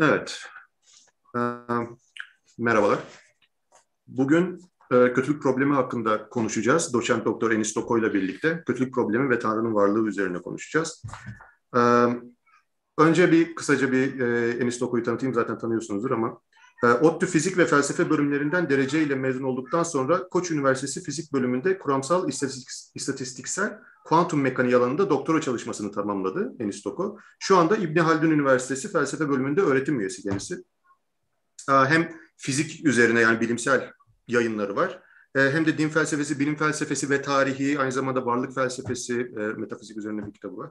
Evet. Ee, merhabalar. Bugün e, kötülük problemi hakkında konuşacağız. Doçent Doktor Enis Toko ile birlikte kötülük problemi ve Tanrı'nın varlığı üzerine konuşacağız. Ee, önce bir kısaca bir e, Enis Toko'yu tanıtayım. Zaten tanıyorsunuzdur ama ODTÜ Fizik ve Felsefe bölümlerinden dereceyle mezun olduktan sonra Koç Üniversitesi Fizik bölümünde kuramsal istatistiksel kuantum mekaniği alanında doktora çalışmasını tamamladı Enis Toko. Şu anda İbni Haldun Üniversitesi Felsefe bölümünde öğretim üyesi kendisi. Hem fizik üzerine yani bilimsel yayınları var. Hem de din felsefesi, bilim felsefesi ve tarihi, aynı zamanda varlık felsefesi, metafizik üzerine bir kitabı var.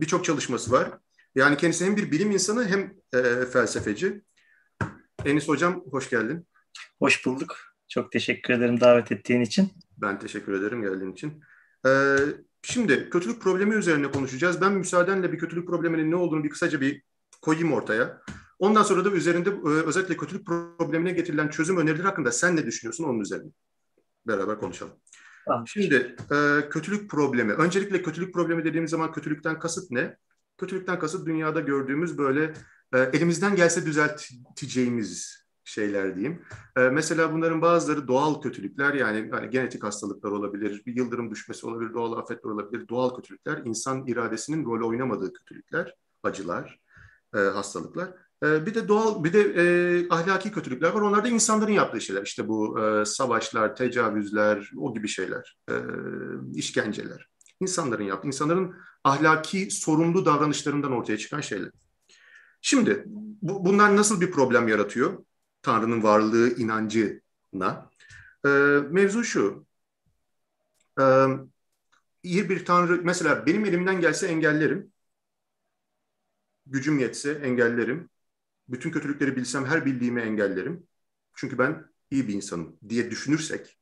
Birçok çalışması var. Yani kendisi hem bir bilim insanı hem felsefeci. Enis Hocam hoş geldin. Hoş bulduk. Çok teşekkür ederim davet ettiğin için. Ben teşekkür ederim geldiğin için. Ee, şimdi kötülük problemi üzerine konuşacağız. Ben müsaadenle bir kötülük probleminin ne olduğunu bir kısaca bir koyayım ortaya. Ondan sonra da üzerinde e, özellikle kötülük problemine getirilen çözüm önerileri hakkında sen ne düşünüyorsun onun üzerine? Beraber konuşalım. Tamam. Şimdi e, kötülük problemi. Öncelikle kötülük problemi dediğimiz zaman kötülükten kasıt ne? Kötülükten kasıt dünyada gördüğümüz böyle e, elimizden gelse düzelteceğimiz şeyler diyeyim. E, mesela bunların bazıları doğal kötülükler yani hani genetik hastalıklar olabilir, bir yıldırım düşmesi olabilir, doğal afetler olabilir. Doğal kötülükler, insan iradesinin rol oynamadığı kötülükler, acılar, e, hastalıklar. E, bir de doğal, bir de e, ahlaki kötülükler var. Onlar da insanların yaptığı şeyler. İşte bu e, savaşlar, tecavüzler, o gibi şeyler, e, işkenceler. İnsanların yaptığı, insanların ahlaki sorumlu davranışlarından ortaya çıkan şeyler. Şimdi bu, bunlar nasıl bir problem yaratıyor? Tanrı'nın varlığı inancına. E, mevzu şu. E, iyi bir Tanrı, mesela benim elimden gelse engellerim. Gücüm yetse engellerim. Bütün kötülükleri bilsem her bildiğimi engellerim. Çünkü ben iyi bir insanım diye düşünürsek,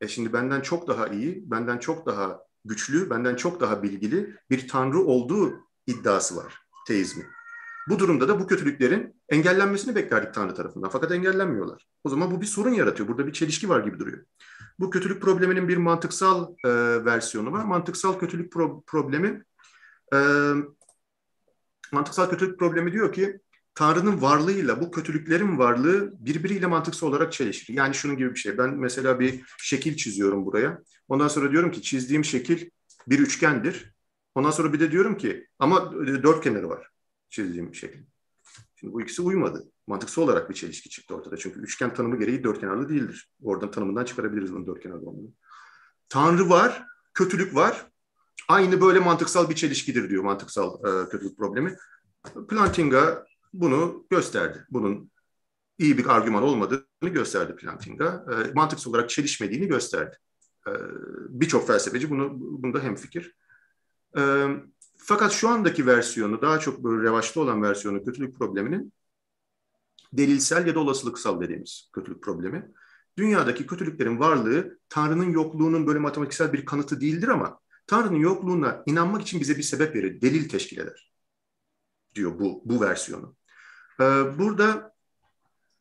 e şimdi benden çok daha iyi, benden çok daha güçlü, benden çok daha bilgili bir Tanrı olduğu iddiası var teizmin. Bu durumda da bu kötülüklerin engellenmesini beklerdik Tanrı tarafından. Fakat engellenmiyorlar. O zaman bu bir sorun yaratıyor. Burada bir çelişki var gibi duruyor. Bu kötülük probleminin bir mantıksal e, versiyonu var. Mantıksal kötülük pro- problemi e, mantıksal kötülük problemi diyor ki Tanrı'nın varlığıyla bu kötülüklerin varlığı birbiriyle mantıksal olarak çelişir. Yani şunun gibi bir şey. Ben mesela bir şekil çiziyorum buraya. Ondan sonra diyorum ki çizdiğim şekil bir üçgendir. Ondan sonra bir de diyorum ki ama dört kenarı var çizdiğim şekil. Şimdi bu ikisi uymadı. Mantıksal olarak bir çelişki çıktı ortada. Çünkü üçgen tanımı gereği dört kenarlı değildir. Oradan tanımından çıkarabiliriz bunun dört kenarlı olmadığını. Tanrı var, kötülük var. Aynı böyle mantıksal bir çelişkidir diyor mantıksal e, kötülük problemi. Plantinga bunu gösterdi. Bunun iyi bir argüman olmadığını gösterdi Plantinga. E, mantıksal olarak çelişmediğini gösterdi. E, Birçok felsefeci bunu bunda hemfikir. E, fakat şu andaki versiyonu, daha çok böyle revaçta olan versiyonu kötülük probleminin delilsel ya da olasılıksal dediğimiz kötülük problemi. Dünyadaki kötülüklerin varlığı Tanrı'nın yokluğunun böyle matematiksel bir kanıtı değildir ama Tanrı'nın yokluğuna inanmak için bize bir sebep verir, delil teşkil eder diyor bu, bu versiyonu. Ee, burada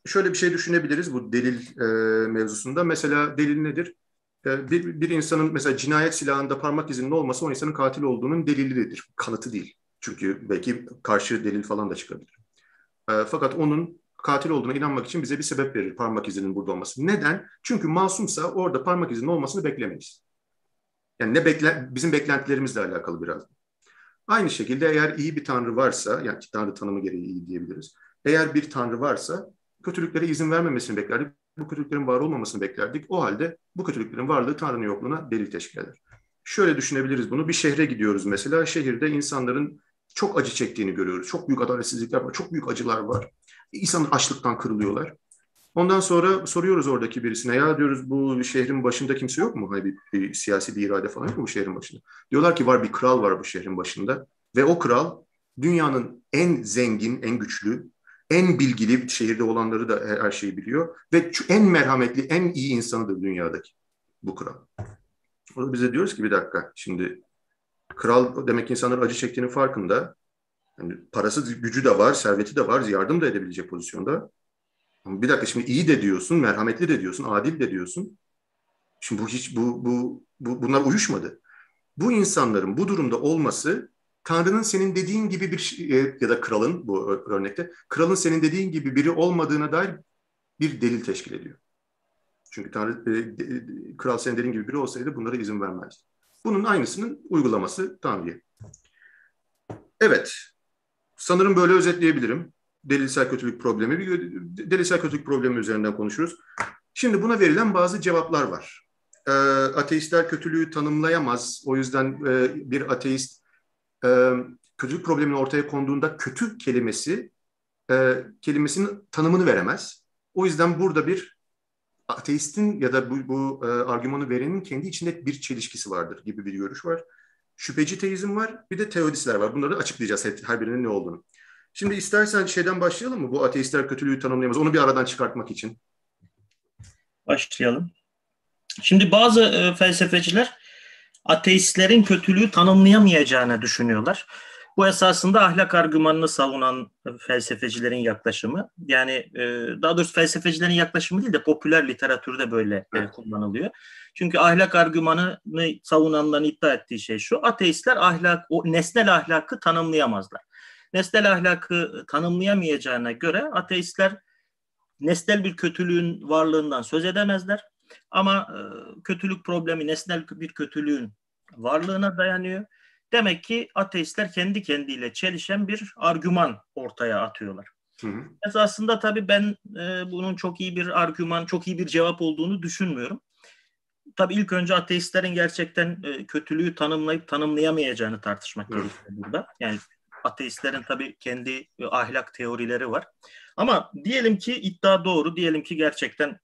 şöyle bir şey düşünebiliriz bu delil e, mevzusunda. Mesela delil nedir? Ee, bir, bir insanın mesela cinayet silahında parmak izinin olması o insanın katil olduğunun delilidir. Kanıtı değil. Çünkü belki karşı delil falan da çıkabilir. Ee, fakat onun katil olduğuna inanmak için bize bir sebep verir parmak izinin burada olması. Neden? Çünkü masumsa orada parmak izinin olmasını beklemeyiz. Yani ne bekle bizim beklentilerimizle alakalı biraz. Aynı şekilde eğer iyi bir tanrı varsa, yani tanrı tanımı gereği iyi diyebiliriz. Eğer bir tanrı varsa kötülüklere izin vermemesini beklerdik bu kötülüklerin var olmamasını beklerdik. O halde bu kötülüklerin varlığı Tanrı'nın yokluğuna delil teşkil eder. Şöyle düşünebiliriz bunu. Bir şehre gidiyoruz mesela. Şehirde insanların çok acı çektiğini görüyoruz. Çok büyük adaletsizlikler var. Çok büyük acılar var. İnsanlar açlıktan kırılıyorlar. Ondan sonra soruyoruz oradaki birisine ya diyoruz bu şehrin başında kimse yok mu? Hani bir, bir siyasi bir irade falan yok mu bu şehrin başında? Diyorlar ki var bir kral var bu şehrin başında ve o kral dünyanın en zengin, en güçlü, en bilgili şehirde olanları da her şeyi biliyor ve en merhametli, en iyi insanıdır dünyadaki bu kral. O bize diyoruz ki bir dakika şimdi kral demek insanlar acı çektiğinin farkında. Yani parası gücü de var, serveti de var, yardım da edebilecek pozisyonda. Ama bir dakika şimdi iyi de diyorsun, merhametli de diyorsun, adil de diyorsun. Şimdi bu hiç bu bu, bu bunlar uyuşmadı. Bu insanların bu durumda olması Tanrı'nın senin dediğin gibi bir şey, ya da kralın bu örnekte kralın senin dediğin gibi biri olmadığına dair bir delil teşkil ediyor. Çünkü Tanrı e, e, kral senin dediğin gibi biri olsaydı bunlara izin vermezdi. Bunun aynısının uygulaması Tanrı'ya. Evet. Sanırım böyle özetleyebilirim. Delilsel kötülük problemi. Bir delilsel kötülük problemi üzerinden konuşuruz. Şimdi buna verilen bazı cevaplar var. E, ateistler kötülüğü tanımlayamaz. O yüzden e, bir ateist e, kötülük problemini ortaya konduğunda kötü kelimesi e, kelimesinin tanımını veremez. O yüzden burada bir ateistin ya da bu, bu e, argümanı verenin kendi içinde bir çelişkisi vardır gibi bir görüş var. Şüpheci teizm var, bir de teodistler var. Bunları da açıklayacağız her birinin ne olduğunu. Şimdi istersen şeyden başlayalım mı? Bu ateistler kötülüğü tanımlayamaz. Onu bir aradan çıkartmak için. Başlayalım. Şimdi bazı e, felsefeciler ateistlerin kötülüğü tanımlayamayacağını düşünüyorlar. Bu esasında ahlak argümanını savunan felsefecilerin yaklaşımı. Yani e, daha doğrusu felsefecilerin yaklaşımı değil de popüler literatürde böyle e, kullanılıyor. Çünkü ahlak argümanını savunanların iddia ettiği şey şu. Ateistler ahlak, o nesnel ahlakı tanımlayamazlar. Nesnel ahlakı tanımlayamayacağına göre ateistler nesnel bir kötülüğün varlığından söz edemezler. Ama e, kötülük problemi nesnel bir kötülüğün varlığına dayanıyor. Demek ki ateistler kendi kendiyle çelişen bir argüman ortaya atıyorlar. Hı hı. Esasında tabii ben e, bunun çok iyi bir argüman, çok iyi bir cevap olduğunu düşünmüyorum. Tabii ilk önce ateistlerin gerçekten e, kötülüğü tanımlayıp tanımlayamayacağını tartışmak gerekiyor burada. Yani ateistlerin tabii kendi ahlak teorileri var. Ama diyelim ki iddia doğru, diyelim ki gerçekten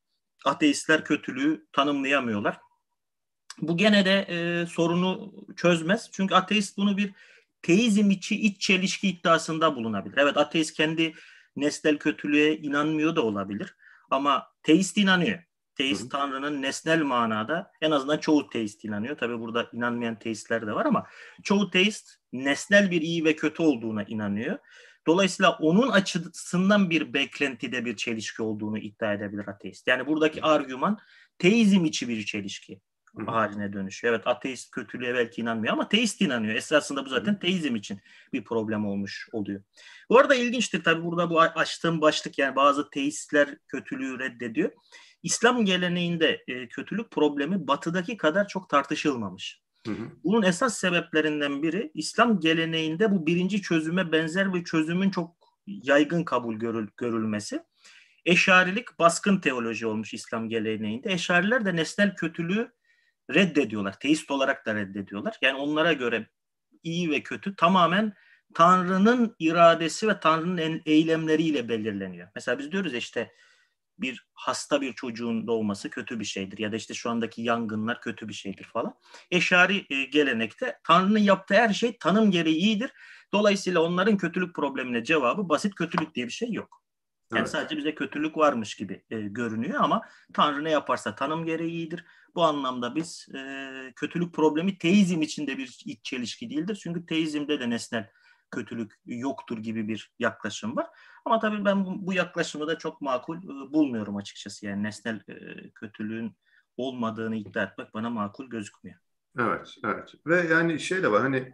ateistler kötülüğü tanımlayamıyorlar. Bu gene de e, sorunu çözmez. Çünkü ateist bunu bir teizm içi iç çelişki iddiasında bulunabilir. Evet ateist kendi nesnel kötülüğe inanmıyor da olabilir. Ama teist inanıyor. Teist Tanrı'nın nesnel manada en azından çoğu teist inanıyor. Tabi burada inanmayan teistler de var ama çoğu teist nesnel bir iyi ve kötü olduğuna inanıyor. Dolayısıyla onun açısından bir beklentide bir çelişki olduğunu iddia edebilir ateist. Yani buradaki argüman teizm içi bir çelişki haline dönüşüyor. Evet ateist kötülüğe belki inanmıyor ama teist inanıyor. Esasında bu zaten teizm için bir problem olmuş oluyor. Bu arada ilginçtir tabii burada bu açtığım başlık yani bazı teistler kötülüğü reddediyor. İslam geleneğinde e, kötülük problemi batıdaki kadar çok tartışılmamış. Bunun esas sebeplerinden biri İslam geleneğinde bu birinci çözüme benzer bir çözümün çok yaygın kabul görül, görülmesi. Eşarilik baskın teoloji olmuş İslam geleneğinde. Eşariler de nesnel kötülüğü reddediyorlar. Teist olarak da reddediyorlar. Yani onlara göre iyi ve kötü tamamen Tanrı'nın iradesi ve Tanrı'nın eylemleriyle belirleniyor. Mesela biz diyoruz işte bir hasta bir çocuğun doğması kötü bir şeydir ya da işte şu andaki yangınlar kötü bir şeydir falan. Eşari e, gelenekte Tanrı'nın yaptığı her şey tanım gereği iyidir. Dolayısıyla onların kötülük problemine cevabı basit kötülük diye bir şey yok. Yani evet. sadece bize kötülük varmış gibi e, görünüyor ama Tanrı ne yaparsa tanım gereği iyidir. Bu anlamda biz e, kötülük problemi teizm içinde bir iç çelişki değildir. Çünkü teizmde de nesnel kötülük yoktur gibi bir yaklaşım var. Ama tabii ben bu, yaklaşımı da çok makul e, bulmuyorum açıkçası. Yani nesnel e, kötülüğün olmadığını iddia etmek bana makul gözükmüyor. Evet, evet. Ve yani şey de var hani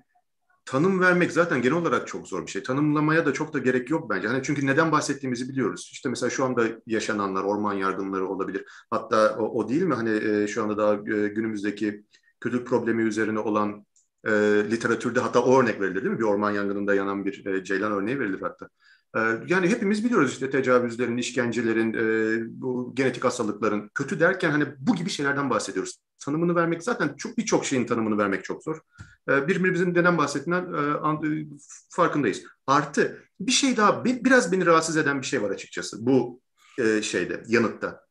tanım vermek zaten genel olarak çok zor bir şey. Tanımlamaya da çok da gerek yok bence. Hani çünkü neden bahsettiğimizi biliyoruz. İşte mesela şu anda yaşananlar, orman yardımları olabilir. Hatta o, o değil mi hani e, şu anda daha e, günümüzdeki kötülük problemi üzerine olan e, literatürde hatta o örnek verilir değil mi? Bir orman yangınında yanan bir e, ceylan örneği verilir hatta. E, yani hepimiz biliyoruz işte tecavüzlerin, işkencelerin, e, bu genetik hastalıkların kötü derken hani bu gibi şeylerden bahsediyoruz. Tanımını vermek zaten çok birçok şeyin tanımını vermek çok zor. E, birbirimizin neden bahsettiğinden e, farkındayız. Artı bir şey daha bir, biraz beni rahatsız eden bir şey var açıkçası bu e, şeyde yanıtta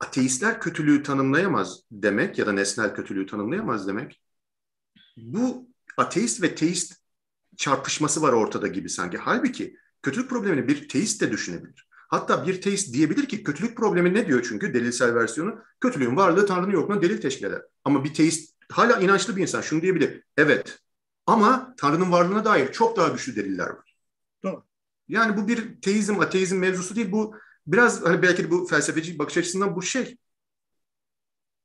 ateistler kötülüğü tanımlayamaz demek ya da nesnel kötülüğü tanımlayamaz demek bu ateist ve teist çarpışması var ortada gibi sanki. Halbuki kötülük problemini bir teist de düşünebilir. Hatta bir teist diyebilir ki kötülük problemi ne diyor çünkü delilsel versiyonu? Kötülüğün varlığı Tanrı'nın yokluğuna delil teşkil eder. Ama bir teist hala inançlı bir insan şunu diyebilir. Evet ama Tanrı'nın varlığına dair çok daha güçlü deliller var. Doğru. Yani bu bir teizm, ateizm mevzusu değil. Bu biraz hani belki bu felsefeci bakış açısından bu şey.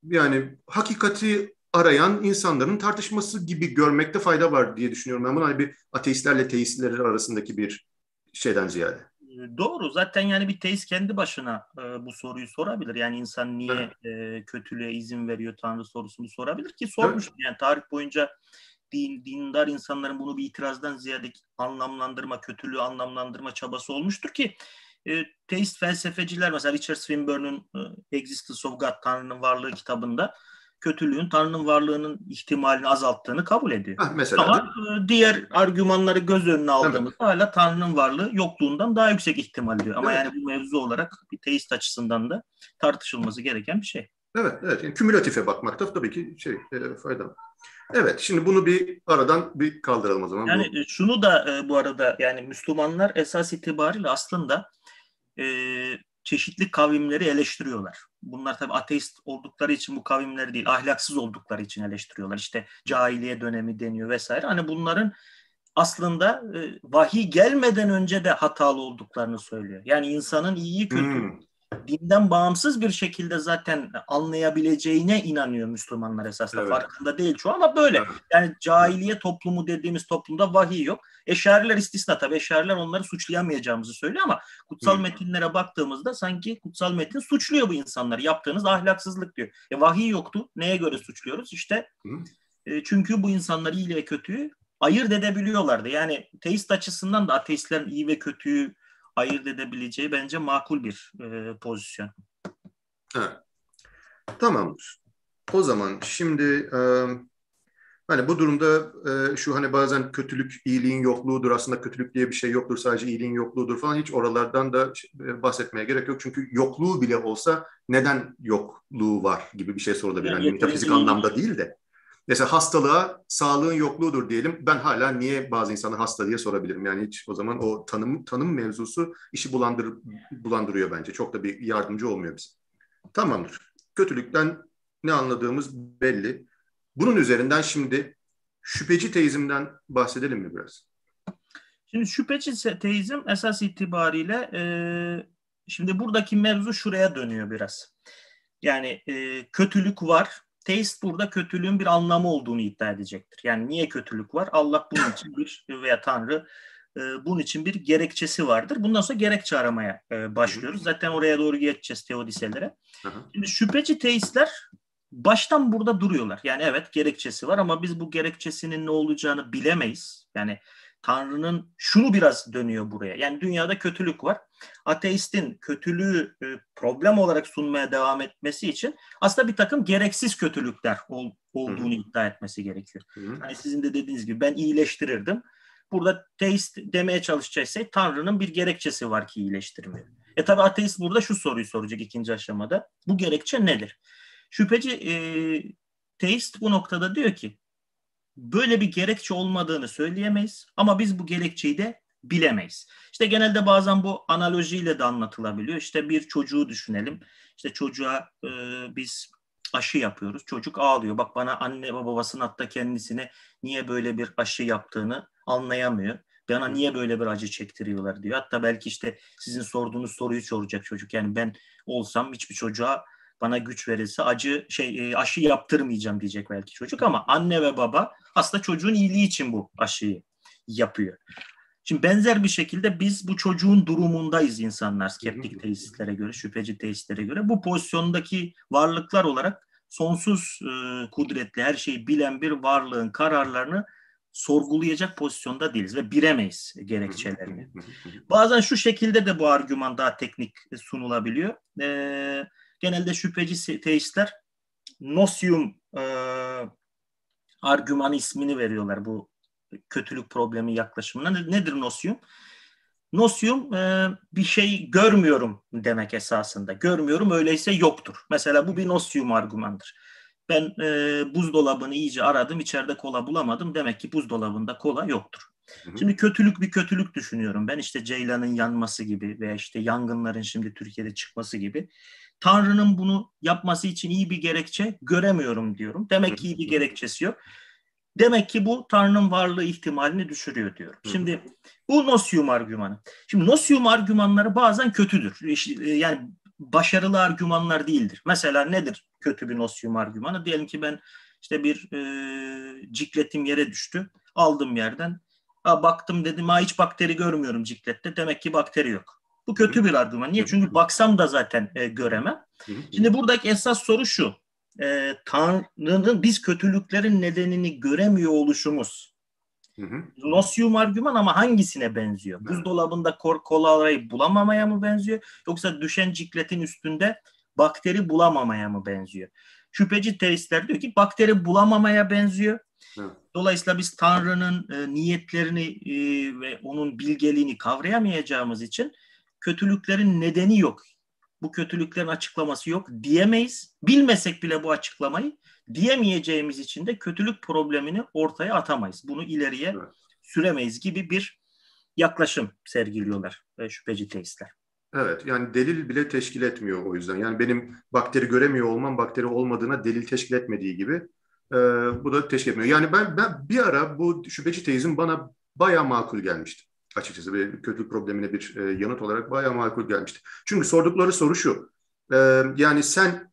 Yani hakikati arayan insanların tartışması gibi görmekte fayda var diye düşünüyorum. Ben bunu hani bir ateistlerle teistler arasındaki bir şeyden ziyade. Doğru. Zaten yani bir teist kendi başına e, bu soruyu sorabilir. Yani insan niye evet. e, kötülüğe izin veriyor Tanrı sorusunu sorabilir ki sormuş. Evet. Yani tarih boyunca din, dindar insanların bunu bir itirazdan ziyade anlamlandırma, kötülüğü anlamlandırma çabası olmuştur ki e, teist felsefeciler mesela Richard Swinburne'un e, Existence of God, Tanrı'nın varlığı kitabında kötülüğün Tanrı'nın varlığının ihtimalini azalttığını kabul ediyor. Heh, mesela Ama e, diğer argümanları göz önüne aldığımız evet. hala Tanrı'nın varlığı yokluğundan daha yüksek ihtimal diyor. Ama evet. yani bu mevzu olarak bir teist açısından da tartışılması gereken bir şey. Evet, evet. Yani kümülatife bakmakta tabii ki şey e, faydalı. Evet, şimdi bunu bir aradan bir kaldıralım o zaman. Yani bu... şunu da e, bu arada yani Müslümanlar esas itibariyle aslında e, çeşitli kavimleri eleştiriyorlar. Bunlar tabii ateist oldukları için bu kavimleri değil, ahlaksız oldukları için eleştiriyorlar. İşte cahiliye dönemi deniyor vesaire. Hani bunların aslında e, vahiy gelmeden önce de hatalı olduklarını söylüyor. Yani insanın iyiyi kötü hmm dinden bağımsız bir şekilde zaten anlayabileceğine inanıyor Müslümanlar esasında. Evet. Farkında değil çoğu ama böyle. Evet. Yani cahiliye toplumu dediğimiz toplumda vahiy yok. Eşariler istisna tabii. Eşariler onları suçlayamayacağımızı söylüyor ama kutsal Hı. metinlere baktığımızda sanki kutsal metin suçluyor bu insanları. Yaptığınız ahlaksızlık diyor. E vahiy yoktu. Neye göre suçluyoruz? İşte e, çünkü bu insanlar iyi ve kötüyü ayırt edebiliyorlardı. Yani teist açısından da ateistlerin iyi ve kötüyü ayırt edebileceği bence makul bir e, pozisyon. Evet. Tamamdır. O zaman şimdi e, hani bu durumda e, şu hani bazen kötülük iyiliğin yokluğudur aslında kötülük diye bir şey yoktur sadece iyiliğin yokluğudur falan hiç oralardan da e, bahsetmeye gerek yok. Çünkü yokluğu bile olsa neden yokluğu var gibi bir şey sorulabilir. Yani, yani metafizik anlamda değil de. Mesela hastalığa sağlığın yokluğudur diyelim. Ben hala niye bazı insanı hasta diye sorabilirim. Yani hiç o zaman o tanım tanım mevzusu işi bulandır, bulandırıyor bence. Çok da bir yardımcı olmuyor bize. Tamamdır. Kötülükten ne anladığımız belli. Bunun üzerinden şimdi şüpheci teizmden bahsedelim mi biraz? Şimdi şüpheci teizm esas itibariyle e, şimdi buradaki mevzu şuraya dönüyor biraz. Yani e, kötülük var, teist burada kötülüğün bir anlamı olduğunu iddia edecektir. Yani niye kötülük var? Allah bunun için bir veya Tanrı e, bunun için bir gerekçesi vardır. Bundan sonra gerekçe aramaya e, başlıyoruz. Zaten oraya doğru geçeceğiz teodiselere. Şimdi şüpheci teistler baştan burada duruyorlar. Yani evet gerekçesi var ama biz bu gerekçesinin ne olacağını bilemeyiz. Yani Tanrı'nın şunu biraz dönüyor buraya. Yani dünyada kötülük var. Ateistin kötülüğü e, problem olarak sunmaya devam etmesi için aslında bir takım gereksiz kötülükler ol, olduğunu Hı-hı. iddia etmesi gerekiyor. Hı-hı. Hani sizin de dediğiniz gibi ben iyileştirirdim. Burada teist demeye çalışacaksa Tanrı'nın bir gerekçesi var ki iyileştirmiyor. E tabi ateist burada şu soruyu soracak ikinci aşamada. Bu gerekçe nedir? Şüpheci e, teist bu noktada diyor ki böyle bir gerekçe olmadığını söyleyemeyiz ama biz bu gerekçeyi de bilemeyiz. İşte genelde bazen bu analojiyle de anlatılabiliyor. İşte bir çocuğu düşünelim. İşte çocuğa e, biz aşı yapıyoruz. Çocuk ağlıyor. Bak bana anne ve babasının hatta kendisine niye böyle bir aşı yaptığını anlayamıyor. Bana niye böyle bir acı çektiriyorlar diyor. Hatta belki işte sizin sorduğunuz soruyu soracak çocuk. Yani ben olsam hiçbir çocuğa bana güç verirse acı şey e, aşı yaptırmayacağım diyecek belki çocuk ama anne ve baba aslında çocuğun iyiliği için bu aşıyı yapıyor. Şimdi benzer bir şekilde biz bu çocuğun durumundayız insanlar skeptik teistlere göre, şüpheci teistlere göre. Bu pozisyondaki varlıklar olarak sonsuz e, kudretli her şeyi bilen bir varlığın kararlarını sorgulayacak pozisyonda değiliz ve bilemeyiz gerekçelerini. Bazen şu şekilde de bu argüman daha teknik sunulabiliyor. Ee, genelde şüpheci teistler nosium e, argüman ismini veriyorlar bu kötülük problemi yaklaşımına. Nedir nosium? Nosium e, bir şey görmüyorum demek esasında. Görmüyorum öyleyse yoktur. Mesela bu bir nosium argümandır. Ben e, buzdolabını iyice aradım, içeride kola bulamadım. Demek ki buzdolabında kola yoktur. Hı hı. Şimdi kötülük bir kötülük düşünüyorum. Ben işte Ceylan'ın yanması gibi veya işte yangınların şimdi Türkiye'de çıkması gibi. Tanrı'nın bunu yapması için iyi bir gerekçe göremiyorum diyorum. Demek ki iyi bir gerekçesi yok. Demek ki bu Tanrı'nın varlığı ihtimalini düşürüyor diyorum. Şimdi bu nosium argümanı. Şimdi nosium argümanları bazen kötüdür. E, yani başarılı argümanlar değildir. Mesela nedir kötü bir nosyum argümanı? Diyelim ki ben işte bir e, cikletim yere düştü. Aldım yerden. Ha, baktım dedim ha hiç bakteri görmüyorum ciklette. Demek ki bakteri yok. Bu kötü bir argüman. Niye? Çünkü baksam da zaten e, göremem. Şimdi buradaki esas soru şu. E, Tanrı'nın biz kötülüklerin nedenini göremiyor oluşumuz. Hı Nosyum argüman ama hangisine benziyor? Evet. Buzdolabında kor kolayı bulamamaya mı benziyor? Yoksa düşen cikletin üstünde bakteri bulamamaya mı benziyor? Şüpheci teistler diyor ki bakteri bulamamaya benziyor. Evet. Dolayısıyla biz Tanrı'nın e, niyetlerini e, ve onun bilgeliğini kavrayamayacağımız için kötülüklerin nedeni yok. Bu kötülüklerin açıklaması yok diyemeyiz. Bilmesek bile bu açıklamayı diyemeyeceğimiz için de kötülük problemini ortaya atamayız. Bunu ileriye evet. süremeyiz gibi bir yaklaşım sergiliyorlar e, şüpheci teistler. Evet yani delil bile teşkil etmiyor o yüzden. Yani benim bakteri göremiyor olmam bakteri olmadığına delil teşkil etmediği gibi e, bu da teşkil etmiyor. Yani ben, ben bir ara bu şüpheci teizm bana bayağı makul gelmişti açıkçası. Bir kötülük problemine bir e, yanıt olarak bayağı makul gelmişti. Çünkü sordukları soru şu. E, yani sen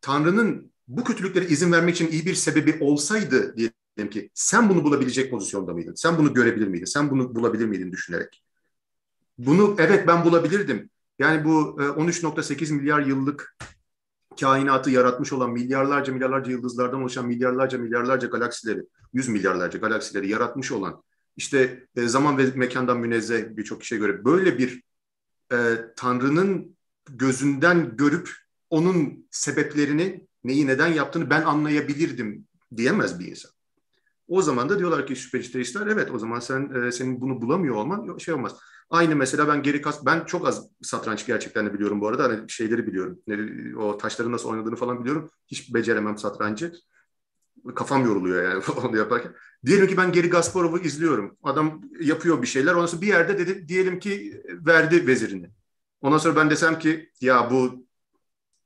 Tanrı'nın bu kötülüklere izin vermek için iyi bir sebebi olsaydı diyelim ki sen bunu bulabilecek pozisyonda mıydın? Sen bunu görebilir miydin? Sen bunu bulabilir miydin düşünerek? Bunu evet ben bulabilirdim. Yani bu 13.8 e, milyar yıllık kainatı yaratmış olan milyarlarca milyarlarca yıldızlardan oluşan milyarlarca milyarlarca galaksileri, yüz milyarlarca galaksileri yaratmış olan işte e, zaman ve mekandan münezzeh birçok kişiye göre böyle bir e, Tanrı'nın gözünden görüp onun sebeplerini neyi neden yaptığını ben anlayabilirdim diyemez bir insan. O zaman da diyorlar ki şüpheci teistler evet o zaman sen e, senin bunu bulamıyor olman şey olmaz. Aynı mesela ben geri kas ben çok az satranç gerçekten de biliyorum bu arada hani şeyleri biliyorum. O taşların nasıl oynadığını falan biliyorum. Hiç beceremem satrancı. Kafam yoruluyor yani onu yaparken. Diyelim ki ben Geri Gasparov'u izliyorum. Adam yapıyor bir şeyler. Ondan sonra bir yerde dedi diyelim ki verdi vezirini. Ondan sonra ben desem ki ya bu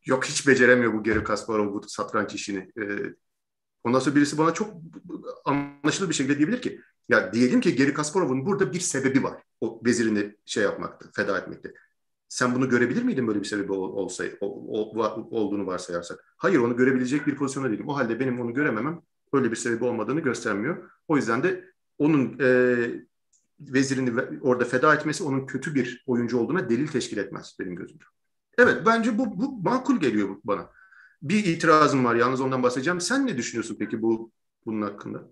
yok hiç beceremiyor bu Geri Kasparov bu satranç işini. Ee, ondan sonra birisi bana çok anlaşılır bir şekilde diyebilir ki ya diyelim ki Geri Kasparov'un burada bir sebebi var. O vezirini şey yapmakta, feda etmekte. Sen bunu görebilir miydin böyle bir sebebi olsa, olduğunu varsayarsak? Hayır onu görebilecek bir pozisyonda değilim. O halde benim onu görememem öyle bir sebebi olmadığını göstermiyor. O yüzden de onun e, vezirini orada feda etmesi onun kötü bir oyuncu olduğuna delil teşkil etmez benim gözümde. Evet bence bu, bu makul geliyor bana. Bir itirazım var yalnız ondan bahsedeceğim. Sen ne düşünüyorsun peki bu bunun hakkında?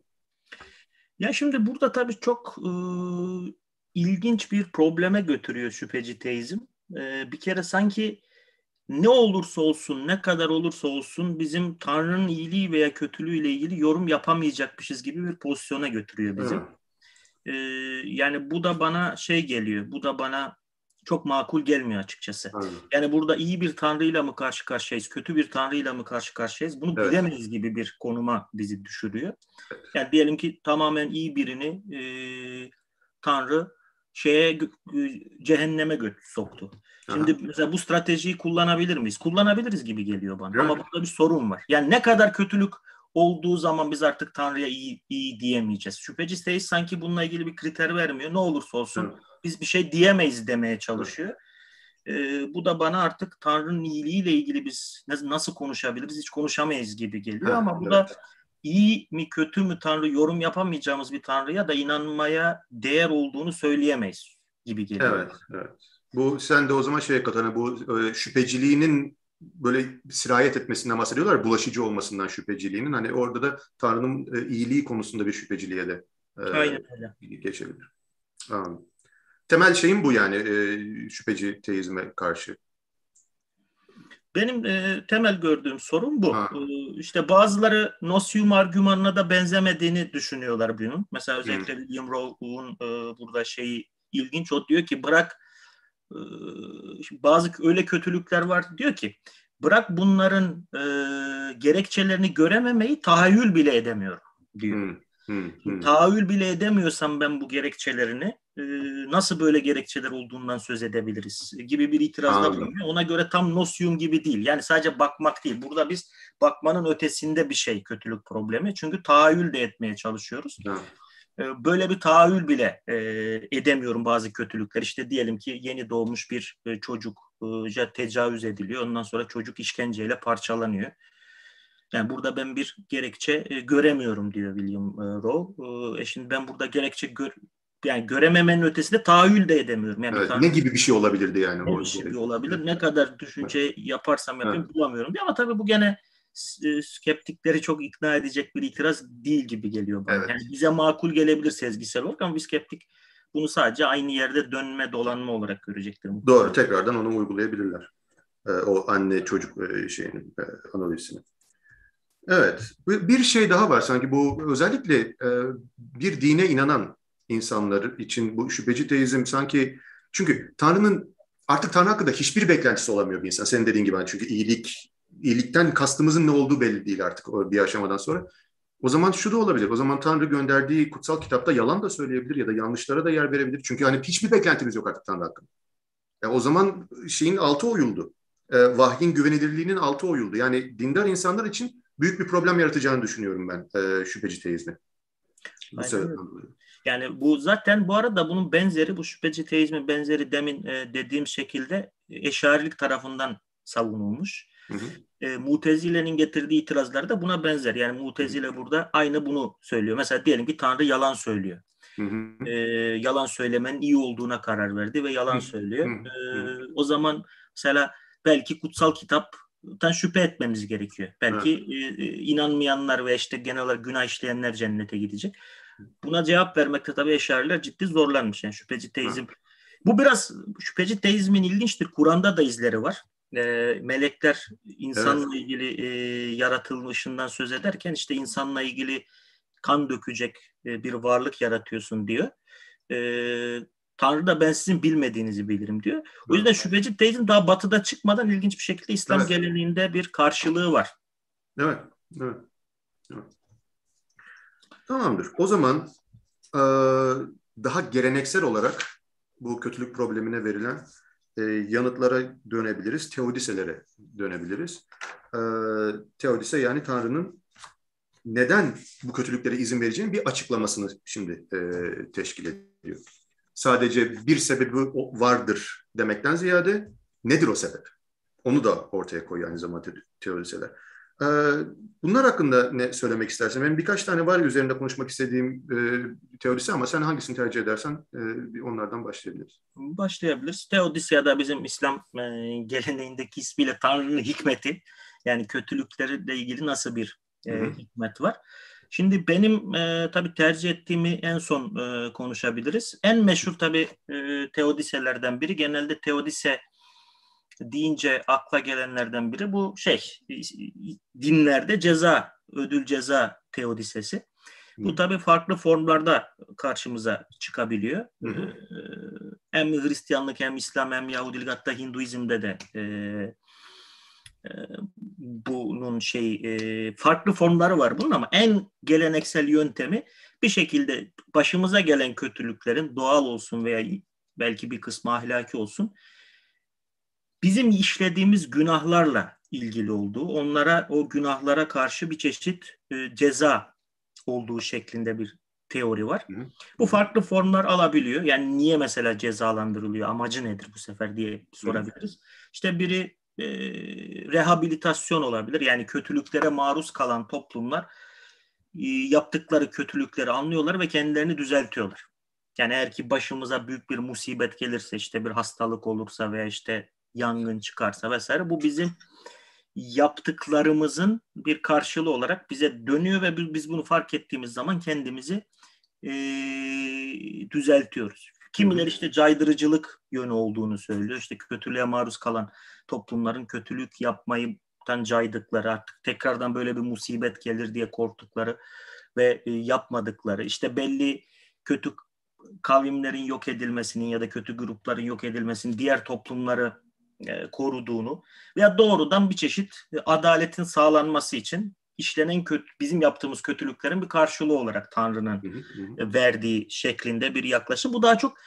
Ya şimdi burada tabii çok e, ilginç bir probleme götürüyor şüpheci teizm. E, bir kere sanki ne olursa olsun, ne kadar olursa olsun bizim Tanrı'nın iyiliği veya kötülüğüyle ilgili yorum yapamayacakmışız gibi bir pozisyona götürüyor bizi. Ee, yani bu da bana şey geliyor, bu da bana çok makul gelmiyor açıkçası. Aynen. Yani burada iyi bir tanrıyla mı karşı karşıyayız, kötü bir tanrıyla mı karşı karşıyayız? Bunu evet. bilemeyiz gibi bir konuma bizi düşürüyor. Yani diyelim ki tamamen iyi birini e, tanrı şeye cehenneme gö- soktu. Şimdi Aha. mesela bu stratejiyi kullanabilir miyiz? Kullanabiliriz gibi geliyor bana. Evet. Ama burada bir sorun var. Yani ne kadar kötülük olduğu zaman biz artık Tanrı'ya iyi, iyi diyemeyeceğiz. Şüpheci teist sanki bununla ilgili bir kriter vermiyor. Ne olursa olsun evet. biz bir şey diyemeyiz demeye çalışıyor. Ee, bu da bana artık Tanrı'nın iyiliğiyle ilgili biz nasıl konuşabiliriz hiç konuşamayız gibi geliyor. Ha, Ama bu evet. da iyi mi kötü mü Tanrı yorum yapamayacağımız bir Tanrı'ya da inanmaya değer olduğunu söyleyemeyiz gibi geliyor. Evet, evet. Bu sen de o zaman şeye katana bu e, şüpheciliğinin böyle sirayet etmesinden bahsediyorlar. Bulaşıcı olmasından şüpheciliğinin. Hani orada da Tanrı'nın e, iyiliği konusunda bir şüpheciliğe de e, Aynen öyle. geçebilir. Anladım. Temel şeyim bu yani e, şüpheci teizme karşı. Benim e, temel gördüğüm sorun bu. E, işte bazıları Nosium argümanına da benzemediğini düşünüyorlar bunun. Mesela özellikle hmm. William Rowe'un e, burada şeyi ilginç. O diyor ki bırak e, bazı öyle kötülükler var diyor ki bırak bunların e, gerekçelerini görememeyi tahayyül bile edemiyorum diyor. Hmm. Hmm, hmm. Tahayyül bile edemiyorsam ben bu gerekçelerini e, nasıl böyle gerekçeler olduğundan söz edebiliriz gibi bir itirazda bulunuyor. Ona göre tam nosyum gibi değil. Yani sadece bakmak değil. Burada biz bakmanın ötesinde bir şey kötülük problemi. Çünkü tahayyül de etmeye çalışıyoruz. Hmm. E, böyle bir tahayyül bile e, edemiyorum bazı kötülükler. İşte diyelim ki yeni doğmuş bir e, çocuk e, tecavüz ediliyor. Ondan sonra çocuk işkenceyle parçalanıyor. Yani burada ben bir gerekçe göremiyorum diyor William Rowe. E, şimdi ben burada gerekçe gör, yani görememenin ötesinde tahayyül de edemiyorum. Yani evet, ne gibi bir şey olabilirdi yani? Ne bir şey olabilir. Ne kadar düşünce yaparsam yapayım evet. bulamıyorum diye. Ama tabii bu gene e, skeptikleri çok ikna edecek bir itiraz değil gibi geliyor bana. Evet. Yani bize makul gelebilir sezgisel olarak ama bir skeptik bunu sadece aynı yerde dönme dolanma olarak görecektir. Doğru tekrardan onu uygulayabilirler. Ee, o anne çocuk e, şeyini e, analizini. Evet. Bir şey daha var sanki bu özellikle e, bir dine inanan insanlar için bu şüpheci teizm sanki çünkü Tanrı'nın artık Tanrı hakkında hiçbir beklentisi olamıyor bir insan. Senin dediğin gibi çünkü iyilik iyilikten kastımızın ne olduğu belli değil artık bir aşamadan sonra. O zaman şu da olabilir. O zaman Tanrı gönderdiği kutsal kitapta yalan da söyleyebilir ya da yanlışlara da yer verebilir. Çünkü hani hiçbir beklentimiz yok artık Tanrı hakkında. Yani o zaman şeyin altı oyuldu. E, vahyin güvenilirliğinin altı oyuldu. Yani dindar insanlar için büyük bir problem yaratacağını düşünüyorum ben e, şüpheci. Bu Yani bu zaten bu arada bunun benzeri bu şüpheci teizmin benzeri demin e, dediğim şekilde eşarilik tarafından savunulmuş. Hı hı. E, Mutezile'nin getirdiği itirazlar da buna benzer. Yani Mutezile burada aynı bunu söylüyor. Mesela diyelim ki Tanrı yalan söylüyor. Hı hı. E, yalan söylemenin iyi olduğuna karar verdi ve yalan hı söylüyor. E, o zaman mesela belki kutsal kitaptan şüphe etmemiz gerekiyor. Belki evet. e, inanmayanlar ve işte genel olarak günah işleyenler cennete gidecek. Buna cevap vermekte tabii eşariler ciddi zorlanmış. Yani şüpheci teizm. Evet. Bu biraz şüpheci teizmin ilginçtir. Kur'an'da da izleri var e, melekler insanla evet. ilgili e, yaratılmışından söz ederken işte insanla ilgili kan dökecek e, bir varlık yaratıyorsun diyor. E, Tanrı da ben sizin bilmediğinizi bilirim diyor. O yüzden şüpheci teizm daha batıda çıkmadan ilginç bir şekilde İslam evet. geleneğinde bir karşılığı var. Evet, evet. evet. Tamamdır. O zaman e, daha geleneksel olarak bu kötülük problemine verilen e, yanıtlara dönebiliriz, teodiselere dönebiliriz. E, teodise yani Tanrı'nın neden bu kötülüklere izin vereceğini bir açıklamasını şimdi e, teşkil ediyor. Sadece bir sebebi vardır demekten ziyade nedir o sebep? Onu da ortaya koyuyor aynı zamanda teodiseler. Ee, bunlar hakkında ne söylemek istersen? Benim birkaç tane var üzerinde konuşmak istediğim e, teorisi ama sen hangisini tercih edersen e, onlardan başlayabiliriz. Başlayabiliriz. Teodisi ya da bizim İslam e, geleneğindeki ismiyle Tanrı'nın hikmeti yani kötülüklerle ilgili nasıl bir e, hikmet var? Şimdi benim e, tabii tercih ettiğimi en son e, konuşabiliriz. En meşhur tabii e, teodiselerden biri genelde teodise deyince akla gelenlerden biri bu şey dinlerde ceza, ödül ceza teodisesi. Bu tabii farklı formlarda karşımıza çıkabiliyor. Hı hı. Hem Hristiyanlık hem İslam hem Yahudilik hatta Hinduizm'de de e, e, bunun şey e, farklı formları var bunun ama en geleneksel yöntemi bir şekilde başımıza gelen kötülüklerin doğal olsun veya belki bir kısmı ahlaki olsun bizim işlediğimiz günahlarla ilgili olduğu, onlara o günahlara karşı bir çeşit e, ceza olduğu şeklinde bir teori var. Hı. Bu farklı formlar alabiliyor. Yani niye mesela cezalandırılıyor, amacı nedir bu sefer diye sorabiliriz. Hı. İşte biri e, rehabilitasyon olabilir. Yani kötülüklere maruz kalan toplumlar e, yaptıkları kötülükleri anlıyorlar ve kendilerini düzeltiyorlar. Yani eğer ki başımıza büyük bir musibet gelirse işte bir hastalık olursa veya işte yangın çıkarsa vesaire bu bizim yaptıklarımızın bir karşılığı olarak bize dönüyor ve biz bunu fark ettiğimiz zaman kendimizi e, düzeltiyoruz. Kimiler işte caydırıcılık yönü olduğunu söylüyor. İşte kötülüğe maruz kalan toplumların kötülük yapmayıdan caydıkları artık tekrardan böyle bir musibet gelir diye korktukları ve e, yapmadıkları işte belli kötü kavimlerin yok edilmesinin ya da kötü grupların yok edilmesinin diğer toplumları koruduğunu veya doğrudan bir çeşit adaletin sağlanması için işlenen kötü, bizim yaptığımız kötülüklerin bir karşılığı olarak Tanrı'nın verdiği şeklinde bir yaklaşım. Bu daha çok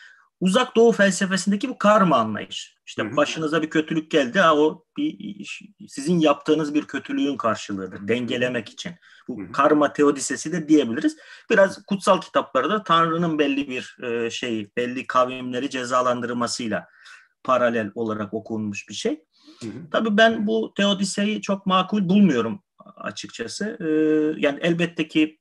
uzak doğu felsefesindeki bu karma anlayış. İşte hı hı. başınıza bir kötülük geldi ha o bir sizin yaptığınız bir kötülüğün karşılığıdır dengelemek için. Bu hı karma teodisesi de diyebiliriz. Biraz kutsal kitaplarda Tanrı'nın belli bir e, şey, belli kavimleri cezalandırmasıyla paralel olarak okunmuş bir şey. Hı hı. Tabii ben bu teodiseyi çok makul bulmuyorum açıkçası. Ee, yani elbette ki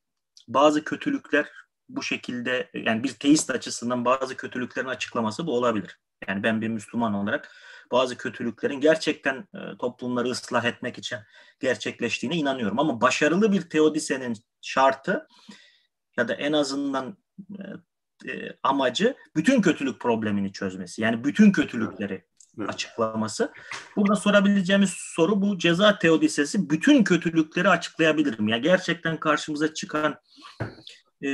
bazı kötülükler bu şekilde yani bir teist açısından bazı kötülüklerin açıklaması bu olabilir. Yani ben bir Müslüman olarak bazı kötülüklerin gerçekten e, toplumları ıslah etmek için gerçekleştiğine inanıyorum. Ama başarılı bir teodisenin şartı ya da en azından e, e, amacı bütün kötülük problemini çözmesi. Yani bütün kötülükleri evet. açıklaması. Burada sorabileceğimiz soru bu ceza teodisesi bütün kötülükleri açıklayabilir mi? Yani gerçekten karşımıza çıkan e,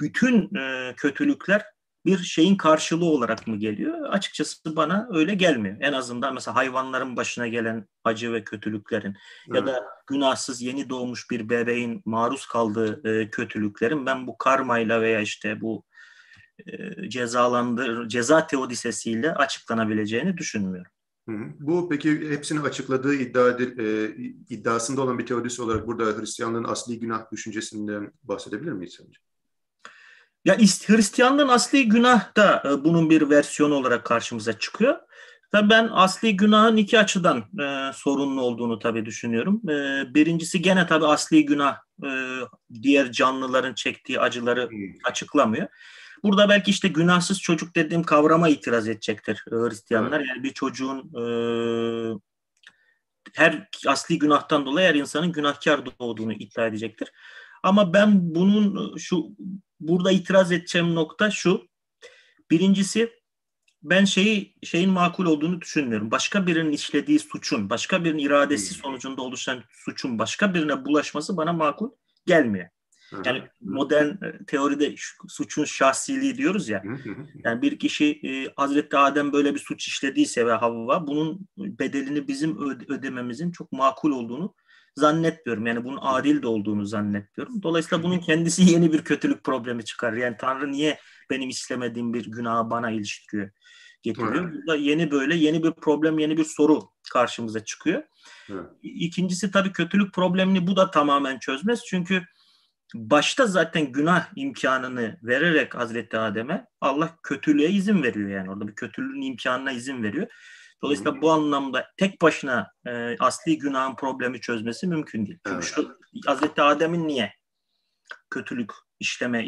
bütün e, kötülükler bir şeyin karşılığı olarak mı geliyor? Açıkçası bana öyle gelmiyor. En azından mesela hayvanların başına gelen acı ve kötülüklerin evet. ya da günahsız yeni doğmuş bir bebeğin maruz kaldığı e, kötülüklerin ben bu karmayla veya işte bu cezalandır ceza teodisesiyle açıklanabileceğini düşünmüyorum. Bu peki hepsini açıkladığı iddia e, iddiasında olan bir teorisi olarak burada Hristiyanlığın asli günah düşüncesinden bahsedebilir miyiz sence? Ya Hristiyanlığın asli günah da e, bunun bir versiyonu olarak karşımıza çıkıyor. Tabii ben asli günahın iki açıdan e, sorunlu olduğunu tabii düşünüyorum. E, birincisi gene tabii asli günah e, diğer canlıların çektiği acıları açıklamıyor. Burada belki işte günahsız çocuk dediğim kavrama itiraz edecektir Hristiyanlar. Yani bir çocuğun e, her asli günahtan dolayı her insanın günahkar doğduğunu iddia edecektir. Ama ben bunun şu burada itiraz edeceğim nokta şu. Birincisi ben şeyi şeyin makul olduğunu düşünmüyorum. Başka birinin işlediği suçun, başka birinin iradesi hmm. sonucunda oluşan suçun başka birine bulaşması bana makul gelmiyor. Yani modern e, teoride suçun şahsiliği diyoruz ya. Yani bir kişi e, Hazreti Adem böyle bir suç işlediyse ve Havva bunun bedelini bizim ödememizin çok makul olduğunu zannetmiyorum. Yani bunun adil de olduğunu zannetmiyorum. Dolayısıyla bunun kendisi yeni bir kötülük problemi çıkar. Yani Tanrı niye benim istemediğim bir günahı bana iliştiriyor? getiriyor. Burada yeni böyle yeni bir problem, yeni bir soru karşımıza çıkıyor. Evet. İkincisi tabii kötülük problemini bu da tamamen çözmez. Çünkü başta zaten günah imkanını vererek Hazreti Adem'e Allah kötülüğe izin veriyor yani orada bir kötülüğün imkanına izin veriyor. Dolayısıyla bu anlamda tek başına e, asli günahın problemi çözmesi mümkün değil. Çünkü evet. şu Hazreti Adem'in niye kötülük işleme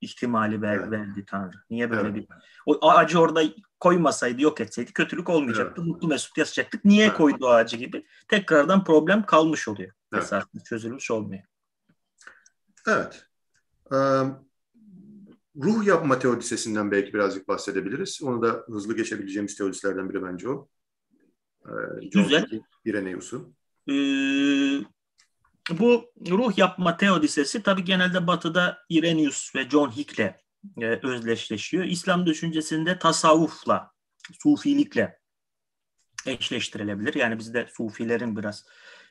ihtimali ver, evet. verdi Tanrı? Niye böyle evet. bir o ağacı orada koymasaydı, yok etseydi kötülük olmayacaktı. Evet. Mutlu mesut yaşayacaktık. Niye evet. koydu o ağacı gibi? Tekrardan problem kalmış oluyor. Evet. Esasında çözülmüş olmuyor. Evet. ruh yapma teodisesinden belki birazcık bahsedebiliriz. Onu da hızlı geçebileceğimiz teodislerden biri bence o. Güzel. Ireneus'u. Ee, bu ruh yapma teodisesi tabi genelde batıda Ireneus ve John Hick'le e, özdeşleşiyor. İslam düşüncesinde tasavvufla, sufilikle eşleştirilebilir. Yani bizde sufilerin biraz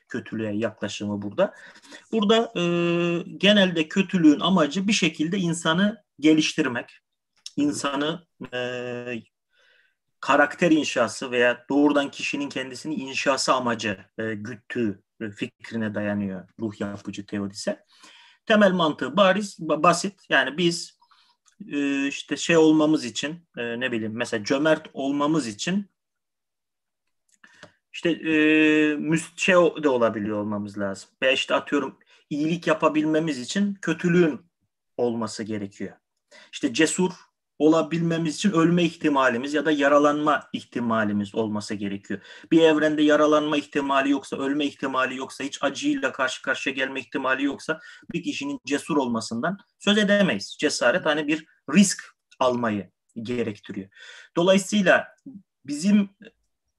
kötülüğe yaklaşımı burada. Burada e, genelde kötülüğün amacı bir şekilde insanı geliştirmek, insanı e, karakter inşası veya doğrudan kişinin kendisini inşası amacı e, güttüğü fikrine dayanıyor ruh yapıcı teorisi. Temel mantığı bariz, basit. Yani biz e, işte şey olmamız için e, ne bileyim mesela cömert olmamız için işte e, şey de olabiliyor olmamız lazım. Veya işte atıyorum iyilik yapabilmemiz için kötülüğün olması gerekiyor. İşte cesur olabilmemiz için ölme ihtimalimiz ya da yaralanma ihtimalimiz olması gerekiyor. Bir evrende yaralanma ihtimali yoksa, ölme ihtimali yoksa, hiç acıyla karşı karşıya gelme ihtimali yoksa bir kişinin cesur olmasından söz edemeyiz. Cesaret hani bir risk almayı gerektiriyor. Dolayısıyla bizim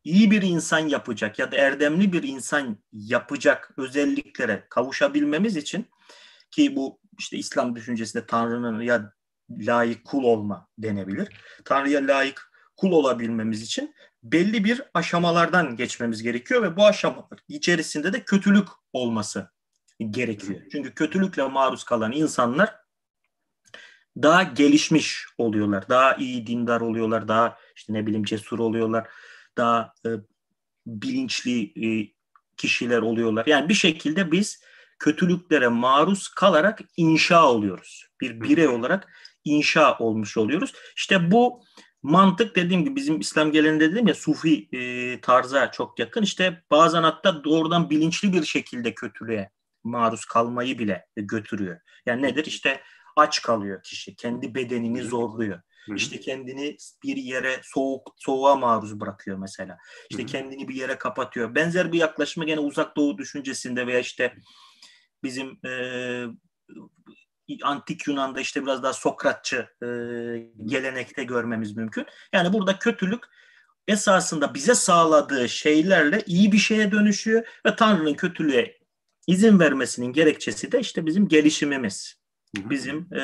iyi bir insan yapacak ya da erdemli bir insan yapacak özelliklere kavuşabilmemiz için ki bu işte İslam düşüncesinde Tanrı'nın ya layık kul olma denebilir. Tanrı'ya layık kul olabilmemiz için belli bir aşamalardan geçmemiz gerekiyor ve bu aşamalar içerisinde de kötülük olması gerekiyor. Çünkü kötülükle maruz kalan insanlar daha gelişmiş oluyorlar. Daha iyi dindar oluyorlar. Daha işte ne bileyim cesur oluyorlar. Daha e, bilinçli e, kişiler oluyorlar. Yani bir şekilde biz kötülüklere maruz kalarak inşa oluyoruz. Bir birey olarak inşa olmuş oluyoruz. İşte bu mantık dediğim gibi bizim İslam geleneğinde dedim ya sufi e, tarza çok yakın. İşte bazen hatta doğrudan bilinçli bir şekilde kötülüğe maruz kalmayı bile götürüyor. Yani nedir? İşte aç kalıyor kişi. Kendi bedenini zorluyor. İşte kendini bir yere soğuk soğuğa maruz bırakıyor mesela. İşte kendini bir yere kapatıyor. Benzer bir yaklaşımı gene uzak doğu düşüncesinde veya işte bizim e, antik Yunan'da işte biraz daha Sokratçı e, gelenekte görmemiz mümkün. Yani burada kötülük esasında bize sağladığı şeylerle iyi bir şeye dönüşüyor ve Tanrı'nın kötülüğe izin vermesinin gerekçesi de işte bizim gelişimimiz. Bizim e,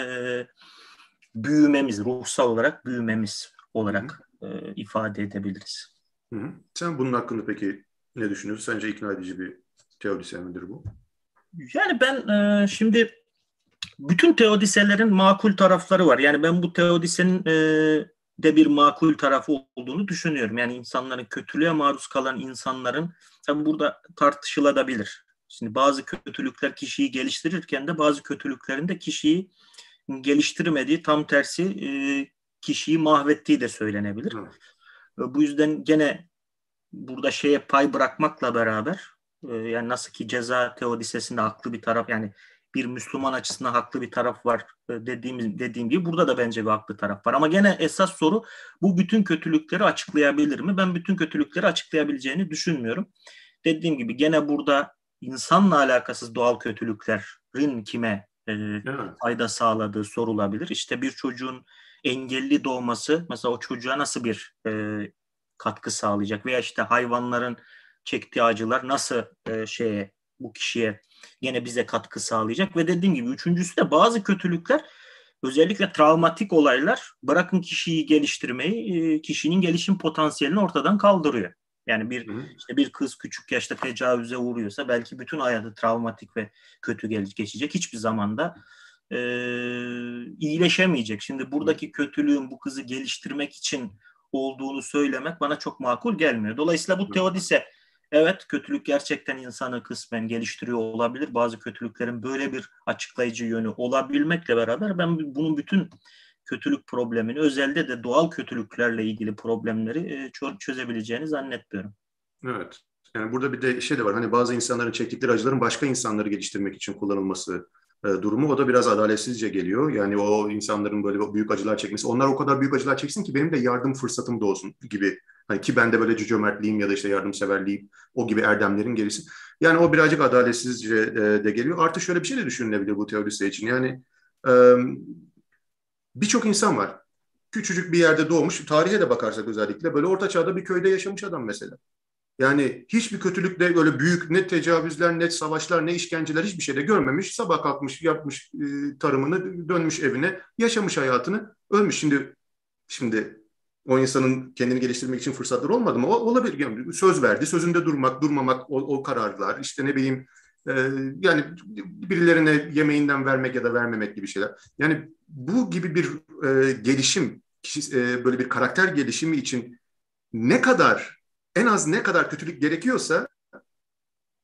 büyümemiz, ruhsal olarak büyümemiz olarak e, ifade edebiliriz. Hı hı. Sen bunun hakkında peki ne düşünüyorsun? Sence ikna edici bir teorisyen midir bu? Yani ben e, şimdi bütün teodiselerin makul tarafları var. Yani ben bu teodisenin e, de bir makul tarafı olduğunu düşünüyorum. Yani insanların kötülüğe maruz kalan insanların tabi burada tartışılabilir. Şimdi bazı kötülükler kişiyi geliştirirken de bazı kötülüklerin de kişiyi geliştirmediği tam tersi e, kişiyi mahvettiği de söylenebilir. Evet. Bu yüzden gene burada şeye pay bırakmakla beraber e, yani nasıl ki ceza teodisesinde haklı bir taraf yani bir Müslüman açısından haklı bir taraf var e, dediğim, dediğim gibi burada da bence bir haklı taraf var. Ama gene esas soru bu bütün kötülükleri açıklayabilir mi? Ben bütün kötülükleri açıklayabileceğini düşünmüyorum. Dediğim gibi gene burada insanla alakasız doğal kötülüklerin kime e, evet. fayda sağladığı sorulabilir. İşte bir çocuğun engelli doğması mesela o çocuğa nasıl bir e, katkı sağlayacak veya işte hayvanların çektiği acılar nasıl e, şeye bu kişiye gene bize katkı sağlayacak ve dediğim gibi üçüncüsü de bazı kötülükler özellikle travmatik olaylar bırakın kişiyi geliştirmeyi kişinin gelişim potansiyelini ortadan kaldırıyor. Yani bir Hı. işte bir kız küçük yaşta tecavüze uğruyorsa belki bütün hayatı travmatik ve kötü geçecek. Hiçbir zamanda e, iyileşemeyecek. Şimdi buradaki kötülüğün bu kızı geliştirmek için olduğunu söylemek bana çok makul gelmiyor. Dolayısıyla bu teodise evet kötülük gerçekten insanı kısmen geliştiriyor olabilir. Bazı kötülüklerin böyle bir açıklayıcı yönü olabilmekle beraber ben bunun bütün kötülük problemini özelde de doğal kötülüklerle ilgili problemleri e, çözebileceğini zannetmiyorum. Evet. Yani burada bir de şey de var. Hani bazı insanların çektikleri acıların başka insanları geliştirmek için kullanılması e, durumu o da biraz adaletsizce geliyor. Yani o insanların böyle büyük acılar çekmesi. Onlar o kadar büyük acılar çeksin ki benim de yardım fırsatım da olsun gibi. Hani ki ben de böyle cömertliğim ya da işte yardımseverliğim o gibi erdemlerin gerisi. Yani o birazcık adaletsizce e, de geliyor. Artı şöyle bir şey de düşünülebilir bu teorisi için. Yani birçok insan var. Küçücük bir yerde doğmuş, tarihe de bakarsak özellikle böyle orta çağda bir köyde yaşamış adam mesela. Yani hiçbir kötülükle öyle büyük ne tecavüzler, ne savaşlar, ne işkenceler hiçbir şeyde görmemiş. Sabah kalkmış, yapmış e, tarımını, dönmüş evine, yaşamış hayatını, ölmüş. Şimdi şimdi o insanın kendini geliştirmek için fırsatları olmadı mı? O, olabilir. Yani söz verdi, sözünde durmak, durmamak, o, o kararlar. İşte ne bileyim e, yani birilerine yemeğinden vermek ya da vermemek gibi şeyler. Yani bu gibi bir e, gelişim, e, böyle bir karakter gelişimi için ne kadar, en az ne kadar kötülük gerekiyorsa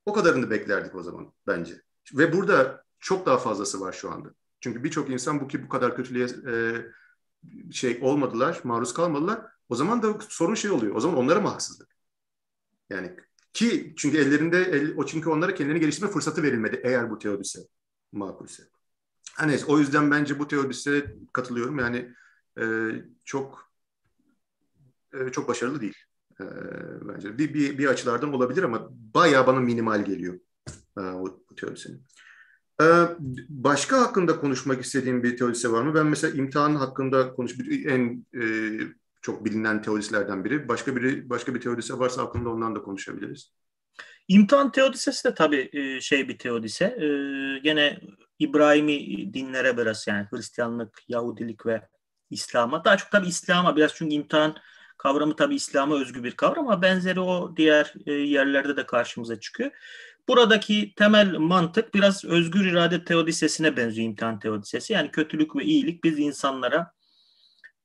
o kadarını beklerdik o zaman bence. Ve burada çok daha fazlası var şu anda. Çünkü birçok insan bu ki bu kadar kötülüğe e, şey olmadılar, maruz kalmadılar. O zaman da sorun şey oluyor. O zaman onlara mı haksızlık? Yani ki çünkü ellerinde el, o çünkü onlara kendilerini geliştirme fırsatı verilmedi eğer bu teodise makulse. Hani o yüzden bence bu teodise katılıyorum. Yani e, çok e, çok başarılı değil. E, bence bir, bir, bir açılardan olabilir ama bayağı bana minimal geliyor e, o, bu teodisenin. E, başka hakkında konuşmak istediğim bir teodise var mı? Ben mesela imtihan hakkında konuş en e, çok bilinen teorisilerden biri. Başka biri başka bir teorisi varsa aklında ondan da konuşabiliriz. İmtihan teodisesi de tabii e, şey bir teodise. E, gene İbrahimi dinlere biraz yani Hristiyanlık, Yahudilik ve İslam'a. Daha çok tabii İslam'a biraz çünkü imtihan kavramı tabii İslam'a özgü bir kavram ama benzeri o diğer e, yerlerde de karşımıza çıkıyor. Buradaki temel mantık biraz özgür irade teodisesine benziyor imtihan teodisesi. Yani kötülük ve iyilik biz insanlara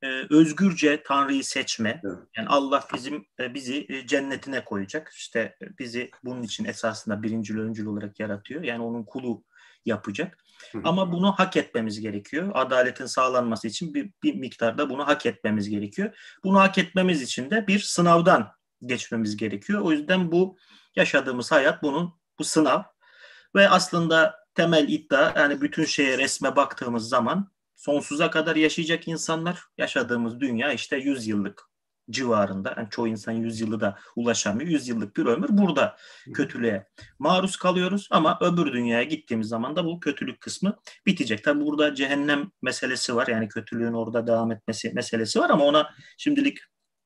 e, özgürce Tanrı'yı seçme. Evet. Yani Allah bizim e, bizi e, cennetine koyacak. İşte e, bizi bunun için esasında birincil öncül olarak yaratıyor. Yani onun kulu yapacak. Hı. Ama bunu hak etmemiz gerekiyor. Adaletin sağlanması için bir, bir miktarda bunu hak etmemiz gerekiyor. Bunu hak etmemiz için de bir sınavdan geçmemiz gerekiyor. O yüzden bu yaşadığımız hayat bunun bu sınav ve aslında temel iddia yani bütün şeye resme baktığımız zaman sonsuza kadar yaşayacak insanlar yaşadığımız dünya işte 100 yıllık civarında. Yani çoğu insan 100 yılı da ulaşamıyor. 100 yıllık bir ömür burada kötülüğe maruz kalıyoruz ama öbür dünyaya gittiğimiz zaman da bu kötülük kısmı bitecek. Tabi burada cehennem meselesi var. Yani kötülüğün orada devam etmesi meselesi var ama ona şimdilik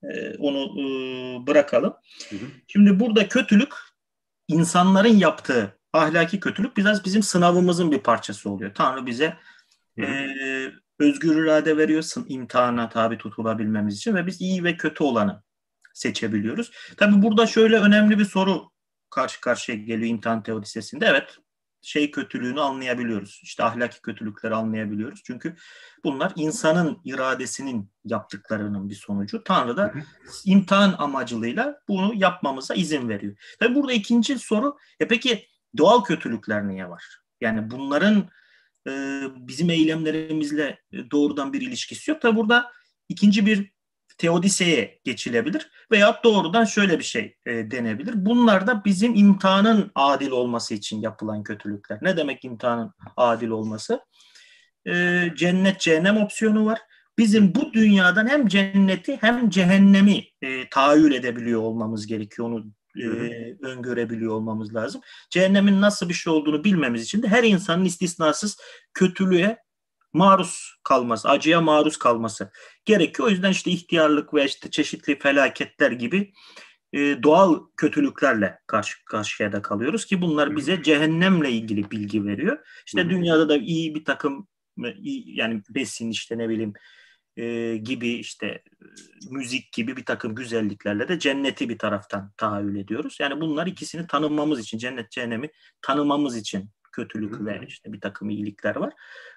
e, onu e, bırakalım. Hı hı. Şimdi burada kötülük insanların yaptığı ahlaki kötülük biraz bizim sınavımızın bir parçası oluyor. Tanrı bize e, özgür irade veriyor imtihana tabi tutulabilmemiz için ve biz iyi ve kötü olanı seçebiliyoruz. Tabi burada şöyle önemli bir soru karşı karşıya geliyor imtihan teorisinde. Evet şey kötülüğünü anlayabiliyoruz. İşte ahlaki kötülükleri anlayabiliyoruz. Çünkü bunlar insanın iradesinin yaptıklarının bir sonucu. Tanrı da imtihan amacılığıyla bunu yapmamıza izin veriyor. Tabi burada ikinci soru, e peki doğal kötülükler niye var? Yani bunların e, bizim eylemlerimizle doğrudan bir ilişkisi yok. Tabi burada ikinci bir teodiseye geçilebilir veya doğrudan şöyle bir şey e, denebilir. Bunlar da bizim imtihanın adil olması için yapılan kötülükler. Ne demek imtihanın adil olması? E, cennet cehennem opsiyonu var. Bizim bu dünyadan hem cenneti hem cehennemi e, tahayyül edebiliyor olmamız gerekiyor. Onu e, öngörebiliyor olmamız lazım. Cehennemin nasıl bir şey olduğunu bilmemiz için de her insanın istisnasız kötülüğe maruz kalması, acıya maruz kalması gerekiyor. O yüzden işte ihtiyarlık ve işte çeşitli felaketler gibi e, doğal kötülüklerle karşı karşıya da kalıyoruz ki bunlar bize cehennemle ilgili bilgi veriyor. İşte dünyada da iyi bir takım yani besin işte ne bileyim e, gibi işte e, müzik gibi bir takım güzelliklerle de cenneti bir taraftan tahayyül ediyoruz. Yani bunlar ikisini tanımamız için cennet cehennemi tanımamız için kötülük Hı-hı. ve işte bir takım iyilikler var.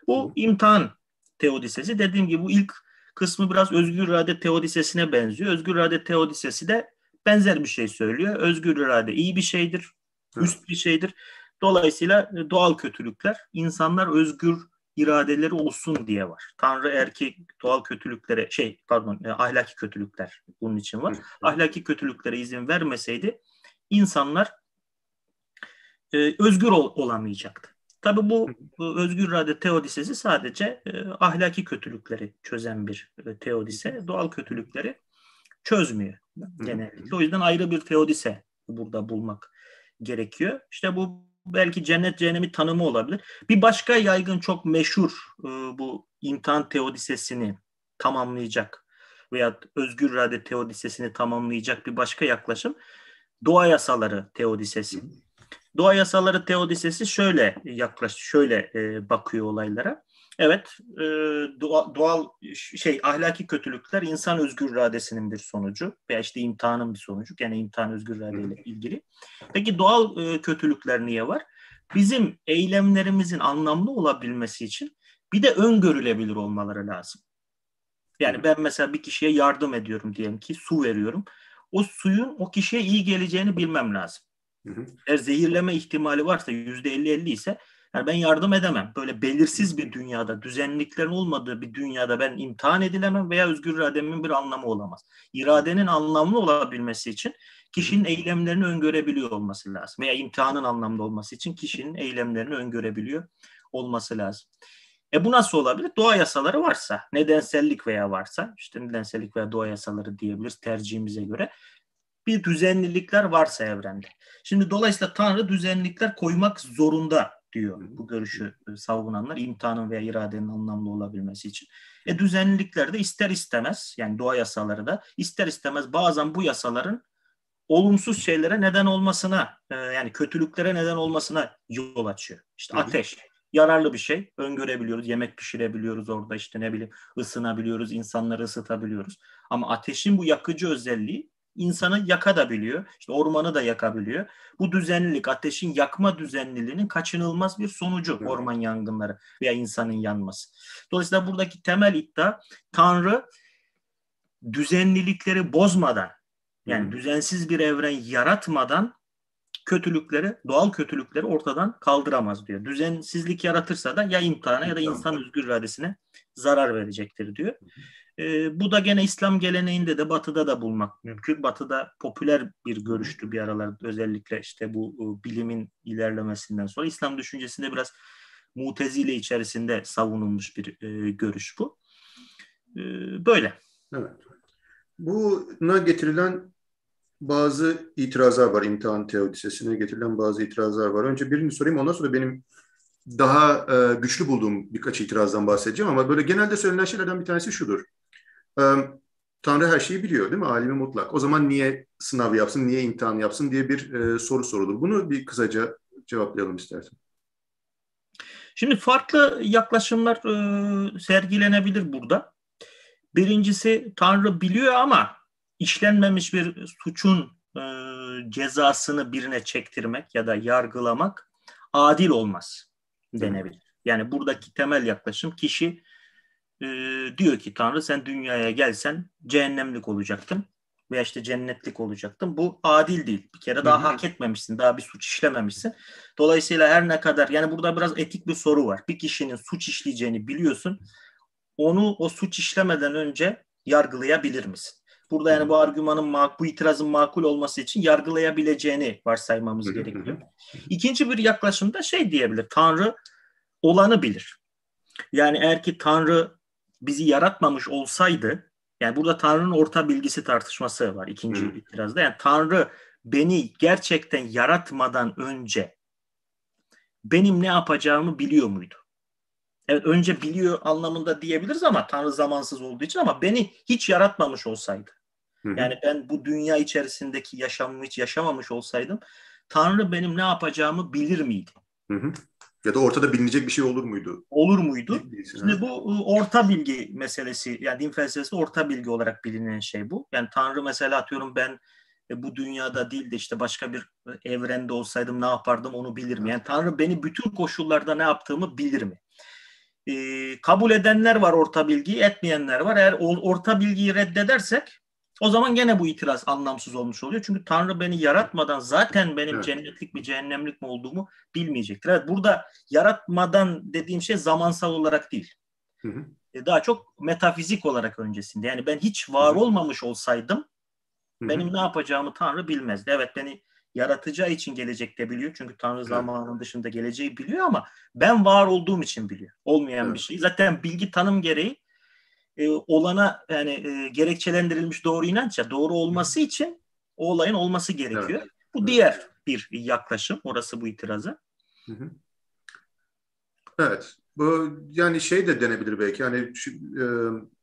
Bu Hı-hı. imtihan teodisesi dediğim gibi bu ilk kısmı biraz özgür irade teodisesine benziyor. Özgür irade teodisesi de benzer bir şey söylüyor. Özgür irade iyi bir şeydir, üst bir şeydir. Dolayısıyla e, doğal kötülükler insanlar özgür iradeleri olsun diye var. Tanrı erkek doğal kötülüklere şey pardon e, ahlaki kötülükler bunun için var. Ahlaki kötülüklere izin vermeseydi insanlar e, özgür ol, olamayacaktı. Tabi bu, özgür irade teodisesi sadece e, ahlaki kötülükleri çözen bir e, teodise. Doğal kötülükleri çözmüyor genellikle. O yüzden ayrı bir teodise burada bulmak gerekiyor. İşte bu belki cennet cehennemi tanımı olabilir. Bir başka yaygın çok meşhur e, bu imtihan teodisesini tamamlayacak veya özgür irade teodisesini tamamlayacak bir başka yaklaşım doğa yasaları teodisesi. Doğa yasaları teodisesi şöyle yaklaş, şöyle e, bakıyor olaylara. Evet, e, doğal, doğal şey ahlaki kötülükler insan özgür iradesinin bir sonucu veya işte imtihanın bir sonucu. Gene imtihan özgür iradeyle ilgili. Peki doğal e, kötülükler niye var? Bizim eylemlerimizin anlamlı olabilmesi için bir de öngörülebilir olmaları lazım. Yani ben mesela bir kişiye yardım ediyorum diyelim ki su veriyorum. O suyun o kişiye iyi geleceğini bilmem lazım. Hı hı. Eğer zehirleme ihtimali varsa yüzde elli elli ise yani ben yardım edemem. Böyle belirsiz bir dünyada, düzenliklerin olmadığı bir dünyada ben imtihan edilemem veya özgür irademin bir anlamı olamaz. İradenin anlamlı olabilmesi için kişinin eylemlerini öngörebiliyor olması lazım. Veya imtihanın anlamlı olması için kişinin eylemlerini öngörebiliyor olması lazım. E bu nasıl olabilir? Doğa yasaları varsa, nedensellik veya varsa, işte nedensellik veya doğa yasaları diyebiliriz tercihimize göre bir düzenlilikler varsa evrende. Şimdi dolayısıyla Tanrı düzenlilikler koymak zorunda diyor bu görüşü e, savunanlar imtihanın veya iradenin anlamlı olabilmesi için. E düzenlilikler de ister istemez yani doğa yasaları da ister istemez bazen bu yasaların olumsuz şeylere neden olmasına e, yani kötülüklere neden olmasına yol açıyor. İşte ateş yararlı bir şey öngörebiliyoruz yemek pişirebiliyoruz orada işte ne bileyim ısınabiliyoruz insanları ısıtabiliyoruz ama ateşin bu yakıcı özelliği insanı yakabiliyor. İşte ormanı da yakabiliyor. Bu düzenlilik, ateşin yakma düzenliliğinin kaçınılmaz bir sonucu evet. orman yangınları veya insanın yanması. Dolayısıyla buradaki temel iddia Tanrı düzenlilikleri bozmadan yani düzensiz bir evren yaratmadan kötülükleri, doğal kötülükleri ortadan kaldıramaz diyor. Düzensizlik yaratırsa da ya imtihana ya da insan özgür iradesine zarar verecektir diyor. E, bu da gene İslam geleneğinde de Batı'da da bulmak mümkün. Batı'da popüler bir görüştü bir aralar özellikle işte bu e, bilimin ilerlemesinden sonra. İslam düşüncesinde biraz mutezile içerisinde savunulmuş bir e, görüş bu. E, böyle. Evet. Buna getirilen bazı itirazlar var imtihan teodisesine getirilen bazı itirazlar var. Önce birini sorayım ondan sonra benim daha e, güçlü bulduğum birkaç itirazdan bahsedeceğim ama böyle genelde söylenen şeylerden bir tanesi şudur. Tanrı her şeyi biliyor değil mi? Alimi mutlak. O zaman niye sınav yapsın, niye imtihan yapsın diye bir e, soru sorulur. Bunu bir kısaca cevaplayalım istersen. Şimdi farklı yaklaşımlar e, sergilenebilir burada. Birincisi Tanrı biliyor ama işlenmemiş bir suçun e, cezasını birine çektirmek ya da yargılamak adil olmaz denebilir. Yani buradaki temel yaklaşım kişi e, diyor ki Tanrı sen dünyaya gelsen cehennemlik olacaktın veya işte cennetlik olacaktın. Bu adil değil. Bir kere daha hak etmemişsin. Daha bir suç işlememişsin. Dolayısıyla her ne kadar yani burada biraz etik bir soru var. Bir kişinin suç işleyeceğini biliyorsun. Onu o suç işlemeden önce yargılayabilir misin? Burada yani bu argümanın bu itirazın makul olması için yargılayabileceğini varsaymamız gerekiyor. İkinci bir yaklaşımda şey diyebilir. Tanrı olanı bilir. Yani eğer ki Tanrı bizi yaratmamış olsaydı yani burada Tanrı'nın orta bilgisi tartışması var ikinci Hı. itirazda. Yani Tanrı beni gerçekten yaratmadan önce benim ne yapacağımı biliyor muydu? Evet önce biliyor anlamında diyebiliriz ama Tanrı zamansız olduğu için ama beni hiç yaratmamış olsaydı. Hı-hı. Yani ben bu dünya içerisindeki yaşamımı hiç yaşamamış olsaydım Tanrı benim ne yapacağımı bilir miydi? Hı-hı. Ya da ortada bilinecek bir şey olur muydu? Olur muydu? Şimdi bu ıı, orta bilgi meselesi yani din felsefesi orta bilgi olarak bilinen şey bu. Yani Tanrı mesela atıyorum ben e, bu dünyada değil de işte başka bir e, evrende olsaydım ne yapardım onu bilir mi? Yani Tanrı beni bütün koşullarda ne yaptığımı bilir mi? Ee, kabul edenler var orta bilgiyi, etmeyenler var. Eğer orta bilgiyi reddedersek o zaman gene bu itiraz anlamsız olmuş oluyor. Çünkü Tanrı beni yaratmadan zaten benim evet. cennetlik mi cehennemlik mi olduğumu bilmeyecektir. Evet burada yaratmadan dediğim şey zamansal olarak değil. Hı hı. E, daha çok metafizik olarak öncesinde. Yani ben hiç var olmamış olsaydım hı hı. benim ne yapacağımı Tanrı bilmezdi. Evet beni yaratacağı için gelecekte biliyor. Çünkü Tanrı zamanının dışında geleceği biliyor ama ben var olduğum için biliyor. Olmayan evet. bir şey. Zaten bilgi tanım gereği e, olana yani e, gerekçelendirilmiş doğru inançça doğru olması için o olayın olması gerekiyor. Evet. Bu evet. diğer bir yaklaşım. Orası bu itirazı. Hı hı. Evet. Bu yani şey de denebilir belki hani şu, e,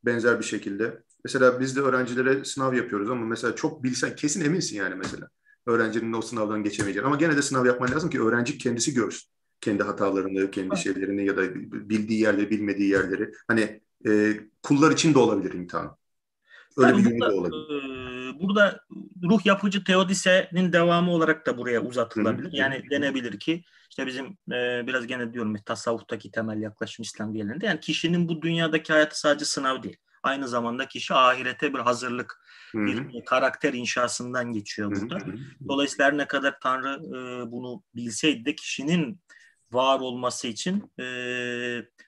benzer bir şekilde. Mesela biz de öğrencilere sınav yapıyoruz ama mesela çok bilsen kesin eminsin yani mesela öğrencinin o sınavdan geçemeyeceğini. Ama gene de sınav yapman lazım ki öğrenci kendisi görsün. Kendi hatalarını, kendi şeylerini ya da bildiği yerleri, bilmediği yerleri. Hani e, kullar için de olabilir imtihan. Öyle yani bir yönü de olabilir. E, burada ruh yapıcı teodisenin devamı olarak da buraya uzatılabilir. Hı-hı. Yani denebilir ki işte bizim e, biraz gene diyorum tasavvuftaki temel yaklaşım İslam geleneğinde yani kişinin bu dünyadaki hayatı sadece sınav değil. Aynı zamanda kişi ahirete bir hazırlık, Hı-hı. bir karakter inşasından geçiyor burada. Hı-hı. Dolayısıyla ne kadar Tanrı e, bunu bilseydi de kişinin var olması için. E,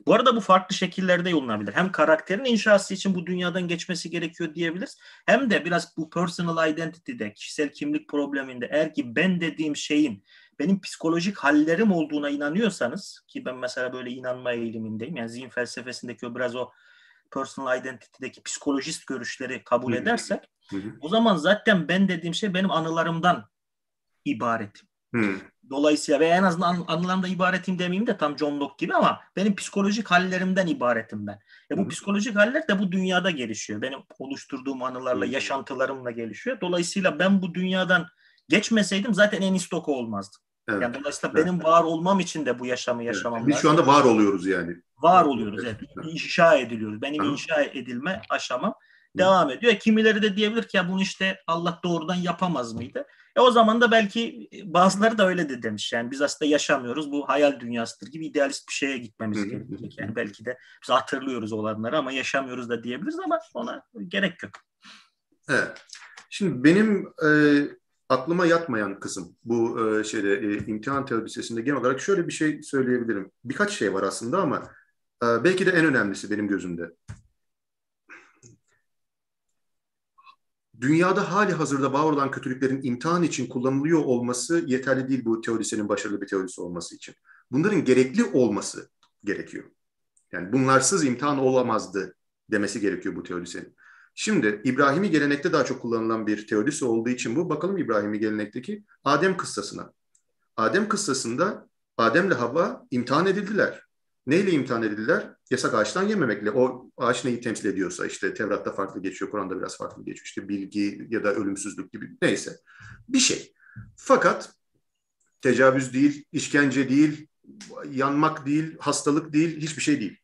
bu arada bu farklı şekillerde yolunabilir. Hem karakterin inşası için bu dünyadan geçmesi gerekiyor diyebiliriz. Hem de biraz bu personal identity'de, kişisel kimlik probleminde eğer ki ben dediğim şeyin benim psikolojik hallerim olduğuna inanıyorsanız ki ben mesela böyle inanma eğilimindeyim. Yani zihin felsefesindeki o biraz o personal identity'deki psikolojist görüşleri kabul edersek o zaman zaten ben dediğim şey benim anılarımdan ibaret. Dolayısıyla ve en azından anılarımda ibaretim demeyeyim de tam John Locke gibi ama benim psikolojik hallerimden ibaretim ben. E bu psikolojik haller de bu dünyada gelişiyor. Benim oluşturduğum anılarla, yaşantılarımla gelişiyor. Dolayısıyla ben bu dünyadan geçmeseydim zaten en istoku olmazdım. Evet. Yani dolayısıyla evet. benim var olmam için de bu yaşamı yaşamam evet. Biz şu anda var oluyoruz yani. Var oluyoruz evet. evet. İnşa ediliyoruz. Benim Hı. inşa edilme aşamam devam ediyor. Kimileri de diyebilir ki ya bunu işte Allah doğrudan yapamaz mıydı? E o zaman da belki bazıları da öyle de demiş. Yani biz aslında yaşamıyoruz. Bu hayal dünyasıdır gibi idealist bir şeye gitmemiz gerekecek. Yani belki de biz hatırlıyoruz olanları ama yaşamıyoruz da diyebiliriz ama ona gerek yok. Evet. Şimdi benim e, aklıma yatmayan kısım bu e, şeyde e, imtihan teorisinde genel olarak şöyle bir şey söyleyebilirim. Birkaç şey var aslında ama e, belki de en önemlisi benim gözümde. Dünyada hali hazırda var olan kötülüklerin imtihan için kullanılıyor olması yeterli değil bu teorisinin başarılı bir teorisi olması için. Bunların gerekli olması gerekiyor. Yani bunlarsız imtihan olamazdı demesi gerekiyor bu teorisenin. Şimdi İbrahimi gelenekte daha çok kullanılan bir teorisi olduğu için bu. Bakalım İbrahimi gelenekteki Adem kıssasına. Adem kıssasında Adem'le Havva imtihan edildiler. Neyle imtihan edildiler? Yasak ağaçtan yememekle. O ağaç neyi temsil ediyorsa işte Tevrat'ta farklı geçiyor, Kur'an'da biraz farklı geçiyor. İşte bilgi ya da ölümsüzlük gibi neyse. Bir şey. Fakat tecavüz değil, işkence değil, yanmak değil, hastalık değil, hiçbir şey değil.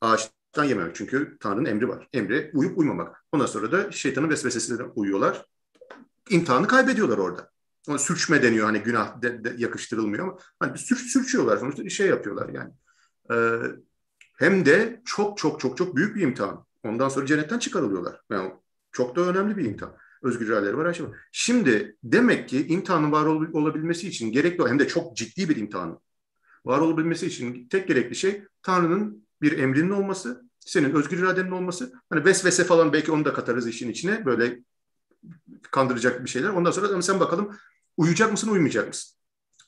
Ağaçtan yememek. Çünkü Tanrı'nın emri var. Emri uyup uymamak. Ondan sonra da şeytanın vesvesesine uyuyorlar. İmtihanı kaybediyorlar orada. Ona sürçme deniyor hani günah de, de yakıştırılmıyor ama hani sür, sürçüyorlar sonuçta şey yapıyorlar yani. Ee, hem de çok çok çok çok büyük bir imtihan. Ondan sonra cennetten çıkarılıyorlar. Yani çok da önemli bir imtihan. Özgür iradeleri var, şey var. Şimdi demek ki imtihanın var ol, olabilmesi için gerekli hem de çok ciddi bir imtihanın var olabilmesi için tek gerekli şey Tanrı'nın bir emrinin olması, senin özgür iradenin olması. Hani vesvese falan belki onu da katarız işin içine. Böyle kandıracak bir şeyler. Ondan sonra ama sen bakalım uyuyacak mısın, uyumayacak mısın?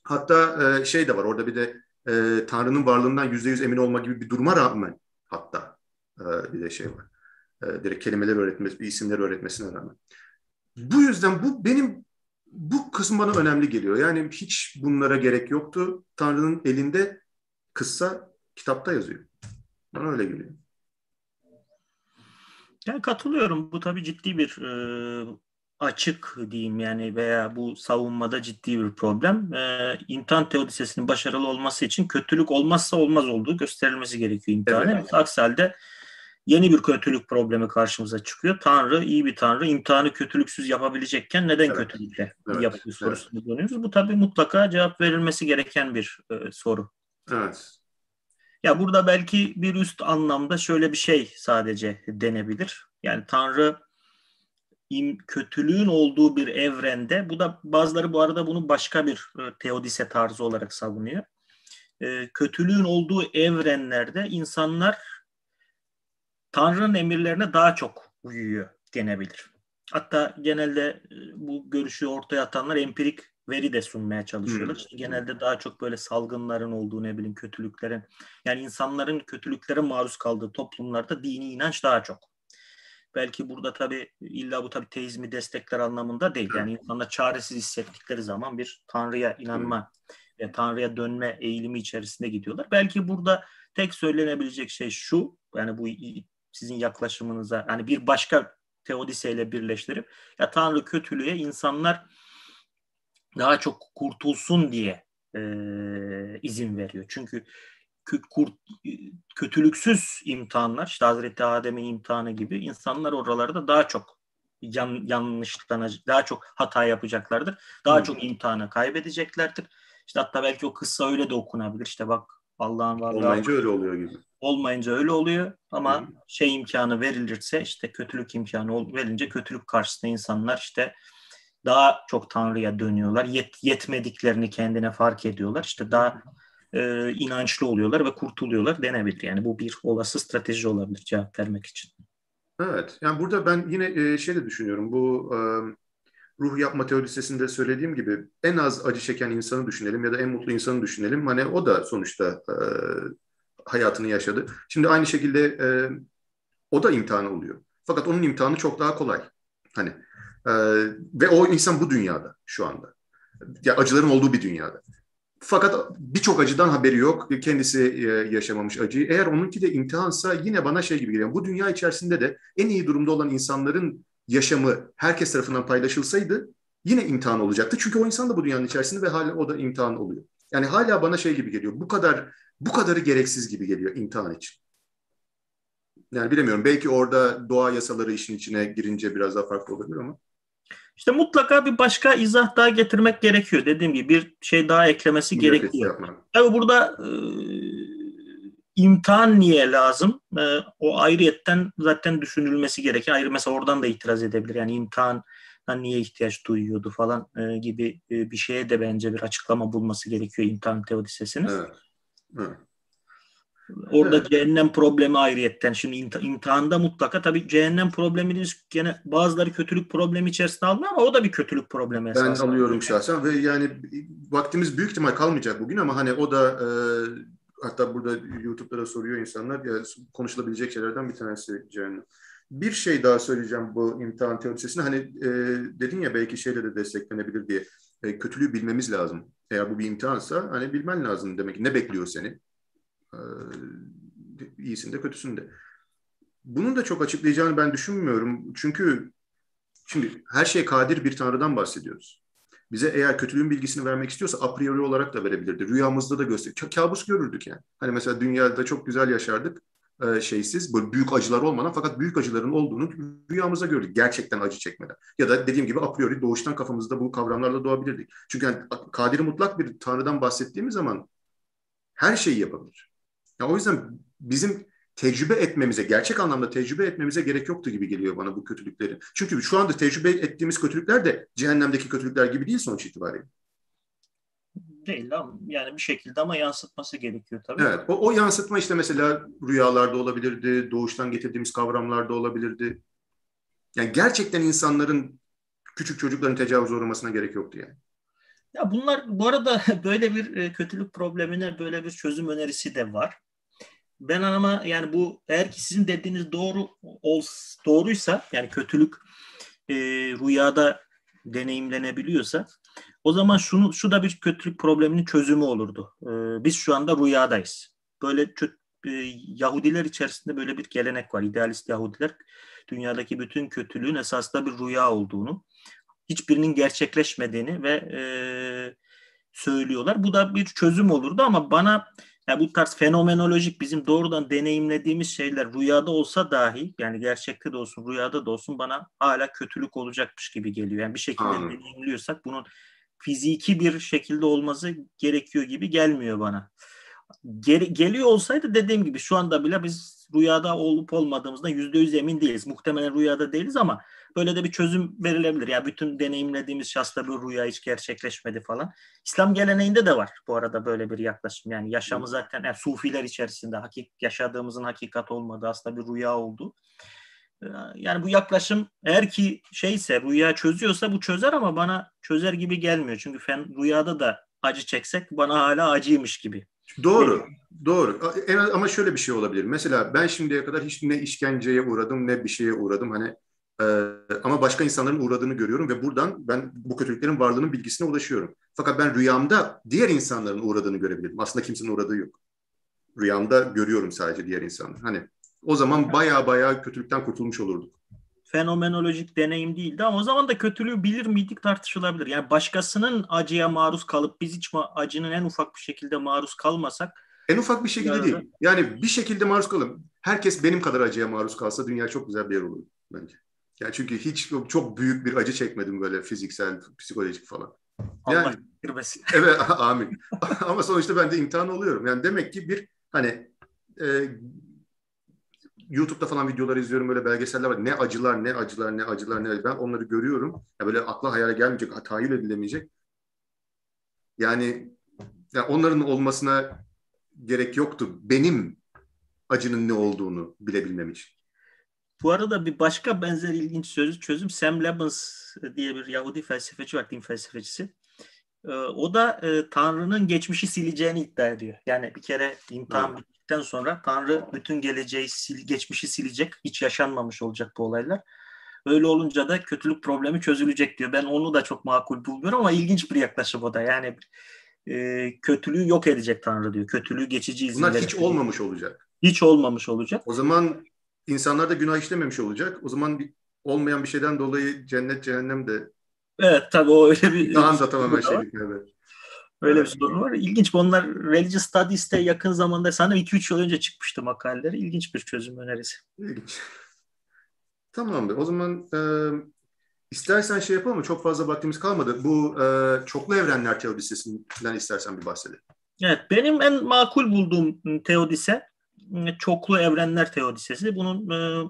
Hatta e, şey de var orada bir de e, Tanrı'nın varlığından yüzde yüz emin olma gibi bir duruma rağmen hatta e, bir de şey var. E, direkt kelimeler öğretmesi, isimler öğretmesine rağmen. Bu yüzden bu benim bu kısım bana önemli geliyor. Yani hiç bunlara gerek yoktu. Tanrı'nın elinde kıssa kitapta yazıyor. Bana öyle geliyor. Yani katılıyorum. Bu tabii ciddi bir e, açık diyeyim yani veya bu savunmada ciddi bir problem. E, imtihan teodisesinin başarılı olması için kötülük olmazsa olmaz olduğu gösterilmesi gerekiyor imtihanı. Evet. Aksi halde yeni bir kötülük problemi karşımıza çıkıyor. Tanrı, iyi bir Tanrı imtihanı kötülüksüz yapabilecekken neden evet. kötülükle evet. yapıyor sorusunu evet. dönüyoruz. Bu tabii mutlaka cevap verilmesi gereken bir e, soru. Evet. Ya burada belki bir üst anlamda şöyle bir şey sadece denebilir. Yani Tanrı im, kötülüğün olduğu bir evrende, bu da bazıları bu arada bunu başka bir e, teodise tarzı olarak savunuyor. E, kötülüğün olduğu evrenlerde insanlar Tanrı'nın emirlerine daha çok uyuyor denebilir. Hatta genelde e, bu görüşü ortaya atanlar empirik veri de sunmaya çalışıyorlar. Hmm. Genelde daha çok böyle salgınların olduğu ne bileyim kötülüklerin yani insanların kötülüklere maruz kaldığı toplumlarda dini inanç daha çok. Belki burada tabi illa bu tabi teizmi destekler anlamında değil. Yani insanlar çaresiz hissettikleri zaman bir Tanrı'ya inanma ve Tanrı'ya dönme eğilimi içerisinde gidiyorlar. Belki burada tek söylenebilecek şey şu yani bu sizin yaklaşımınıza yani bir başka teodiseyle birleştirip ya Tanrı kötülüğe insanlar daha çok kurtulsun diye e, izin veriyor. Çünkü kurt, kötülüksüz imtihanlar, işte Hazreti Adem'in imtihanı gibi insanlar oralarda daha çok yan, yanlışlanacak, daha çok hata yapacaklardır. Daha hmm. çok imtihanı kaybedeceklerdir. İşte hatta belki o kıssa öyle de okunabilir. İşte bak Allah'ın varlığı olmayınca öyle oluyor gibi. Olmayınca öyle oluyor ama hmm. şey imkanı verilirse işte kötülük imkanı verince kötülük karşısında insanlar işte daha çok Tanrı'ya dönüyorlar. Yet, yetmediklerini kendine fark ediyorlar. İşte daha e, inançlı oluyorlar ve kurtuluyorlar denebilir. Yani bu bir olası strateji olabilir cevap vermek için. Evet. Yani burada ben yine e, şey de düşünüyorum. Bu e, ruh yapma teorisinde söylediğim gibi en az acı çeken insanı düşünelim ya da en mutlu insanı düşünelim. Hani o da sonuçta e, hayatını yaşadı. Şimdi aynı şekilde e, o da imtihanı oluyor. Fakat onun imtihanı çok daha kolay. Hani e, ve o insan bu dünyada şu anda. Ya acıların olduğu bir dünyada. Fakat birçok acıdan haberi yok. Kendisi e, yaşamamış acıyı. Eğer onunki de imtihansa yine bana şey gibi geliyor. Bu dünya içerisinde de en iyi durumda olan insanların yaşamı herkes tarafından paylaşılsaydı yine imtihan olacaktı. Çünkü o insan da bu dünyanın içerisinde ve hala o da imtihan oluyor. Yani hala bana şey gibi geliyor. Bu kadar bu kadarı gereksiz gibi geliyor imtihan için. Yani bilemiyorum. Belki orada doğa yasaları işin içine girince biraz daha farklı olabilir ama. İşte mutlaka bir başka izah daha getirmek gerekiyor. Dediğim gibi bir şey daha eklemesi gerekiyor. Tabii burada e, imtihan niye lazım? E, o ayrıyetten zaten düşünülmesi gerekiyor. Ayrı mesela oradan da itiraz edebilir. Yani imtihan niye ihtiyaç duyuyordu falan e, gibi e, bir şeye de bence bir açıklama bulması gerekiyor imtihan teodisesinin. Evet. evet. Orada evet. cehennem problemi ayrıyetten. Şimdi imti- imtihanda mutlaka tabii cehennem problemini gene bazıları kötülük problemi içerisinde almıyor ama o da bir kötülük problemi esasında. Ben alıyorum şahsen ve yani vaktimiz büyük ihtimal kalmayacak bugün ama hani o da e, hatta burada YouTube'da da soruyor insanlar ya konuşulabilecek şeylerden bir tanesi cehennem. Bir şey daha söyleyeceğim bu imtihan teorisine. Hani e, dedin ya belki şeyle de desteklenebilir diye. E, kötülüğü bilmemiz lazım. Eğer bu bir imtihansa hani bilmen lazım demek. Ne bekliyor seni? E, iyisinde kötüsünde. Bunun da çok açıklayacağını ben düşünmüyorum. Çünkü şimdi her şey kadir bir tanrıdan bahsediyoruz. Bize eğer kötülüğün bilgisini vermek istiyorsa a priori olarak da verebilirdi. Rüyamızda da gösterir. Kabus görürdük yani. Hani mesela dünyada çok güzel yaşardık e, şeysiz, böyle büyük acılar olmadan fakat büyük acıların olduğunu rüyamıza gördük. Gerçekten acı çekmeden. Ya da dediğim gibi a priori doğuştan kafamızda bu kavramlarla doğabilirdik. Çünkü yani kadiri mutlak bir tanrıdan bahsettiğimiz zaman her şeyi yapabilir. Ya o yüzden bizim tecrübe etmemize, gerçek anlamda tecrübe etmemize gerek yoktu gibi geliyor bana bu kötülükleri. Çünkü şu anda tecrübe ettiğimiz kötülükler de cehennemdeki kötülükler gibi değil sonuç itibariyle değil ama yani bir şekilde ama yansıtması gerekiyor tabii. Evet, o, o yansıtma işte mesela rüyalarda olabilirdi, doğuştan getirdiğimiz kavramlarda olabilirdi. Yani gerçekten insanların küçük çocukların tecavüz uğramasına gerek yoktu yani. Ya bunlar bu arada böyle bir e, kötülük problemine böyle bir çözüm önerisi de var. Ben ama yani bu eğer ki sizin dediğiniz doğru ol, doğruysa yani kötülük e, rüyada deneyimlenebiliyorsa o zaman şunu şu da bir kötülük probleminin çözümü olurdu. Ee, biz şu anda rüyadayız. Böyle e, Yahudiler içerisinde böyle bir gelenek var. İdealist Yahudiler dünyadaki bütün kötülüğün esasında bir rüya olduğunu, hiçbirinin gerçekleşmediğini ve e, söylüyorlar. Bu da bir çözüm olurdu ama bana yani bu tarz fenomenolojik bizim doğrudan deneyimlediğimiz şeyler rüyada olsa dahi yani gerçekte de olsun rüyada da olsun bana hala kötülük olacakmış gibi geliyor. Yani bir şekilde Anladım. deneyimliyorsak bunun fiziki bir şekilde olması gerekiyor gibi gelmiyor bana. Gel, geliyor olsaydı dediğim gibi şu anda bile biz rüyada olup olmadığımızda yüzde yüz emin değiliz. Muhtemelen rüyada değiliz ama böyle de bir çözüm verilebilir. Ya bütün deneyimlediğimiz şahsla bir rüya hiç gerçekleşmedi falan. İslam geleneğinde de var bu arada böyle bir yaklaşım. Yani yaşamı zaten yani sufiler içerisinde hakik, yaşadığımızın hakikat olmadığı aslında bir rüya oldu. Ee, yani bu yaklaşım eğer ki şeyse rüya çözüyorsa bu çözer ama bana çözer gibi gelmiyor. Çünkü fen rüyada da acı çeksek bana hala acıymış gibi. Doğru. Doğru. Ama şöyle bir şey olabilir. Mesela ben şimdiye kadar hiç ne işkenceye uğradım ne bir şeye uğradım. Hani e, ama başka insanların uğradığını görüyorum ve buradan ben bu kötülüklerin varlığının bilgisine ulaşıyorum. Fakat ben rüyamda diğer insanların uğradığını görebilirim. Aslında kimsenin uğradığı yok. Rüyamda görüyorum sadece diğer insanları. Hani o zaman baya baya kötülükten kurtulmuş olurduk. Fenomenolojik deneyim değildi ama o zaman da kötülüğü bilir miydik tartışılabilir. Yani başkasının acıya maruz kalıp biz hiç acının en ufak bir şekilde maruz kalmasak. En ufak bir şekilde yani, değil. Yani bir şekilde maruz kalın. Herkes benim kadar acıya maruz kalsa dünya çok güzel bir yer olur bence. Yani çünkü hiç çok büyük bir acı çekmedim böyle fiziksel, psikolojik falan. Yani, Allah girmesin. Evet amin. Ama sonuçta ben de imtihan oluyorum. Yani demek ki bir hani e, YouTube'da falan videolar izliyorum böyle belgeseller var. Ne acılar, ne acılar, ne acılar, ne acılar. Ben onları görüyorum. Ya böyle akla hayale gelmeyecek, tahayyül edilemeyecek. Yani, yani onların olmasına gerek yoktu. Benim acının ne olduğunu bilebilmem için. Bu arada bir başka benzer ilginç sözü çözüm Sam Lebens diye bir Yahudi felsefeci var, din felsefecisi. Ee, o da e, Tanrı'nın geçmişi sileceğini iddia ediyor. Yani bir kere imtihan evet bittikten sonra Tanrı bütün geleceği, sil, geçmişi silecek. Hiç yaşanmamış olacak bu olaylar. Öyle olunca da kötülük problemi çözülecek diyor. Ben onu da çok makul bulmuyorum ama ilginç bir yaklaşım o da. Yani e, kötülüğü yok edecek Tanrı diyor. Kötülüğü geçici izin Bunlar hiç olmamış olacak. Hiç olmamış olacak. O zaman insanlar da günah işlememiş olacak. O zaman bir, olmayan bir şeyden dolayı cennet cehennem de Evet tabii o öyle bir... Daha da tamamen şey evet. Öyle bir sorun var. İlginç. Onlar Religious Studies'te yakın zamanda sanırım 2-3 yıl önce çıkmıştı makaleleri. İlginç bir çözüm önerisi. İlginç. Tamamdır. O zaman e, istersen şey yapalım mı? Çok fazla vaktimiz kalmadı. Bu e, çoklu evrenler teodisesinden istersen bir bahsedelim. Evet. Benim en makul bulduğum teodise çoklu evrenler teodisesi. Bunun e,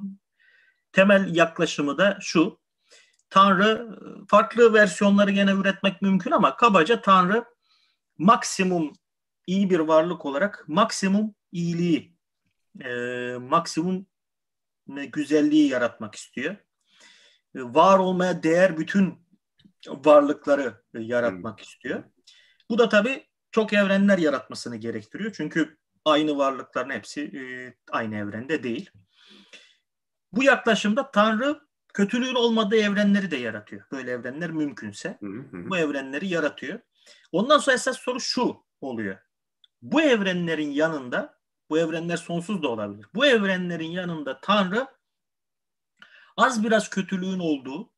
temel yaklaşımı da şu. Tanrı farklı versiyonları gene üretmek mümkün ama kabaca Tanrı maksimum iyi bir varlık olarak maksimum iyiliği, e, maksimum güzelliği yaratmak istiyor. E, var olmaya değer bütün varlıkları yaratmak istiyor. Bu da tabii çok evrenler yaratmasını gerektiriyor. Çünkü aynı varlıkların hepsi e, aynı evrende değil. Bu yaklaşımda Tanrı kötülüğün olmadığı evrenleri de yaratıyor. Böyle evrenler mümkünse hı hı. bu evrenleri yaratıyor. Ondan sonra esas soru şu oluyor. Bu evrenlerin yanında, bu evrenler sonsuz da olabilir. Bu evrenlerin yanında Tanrı az biraz kötülüğün olduğu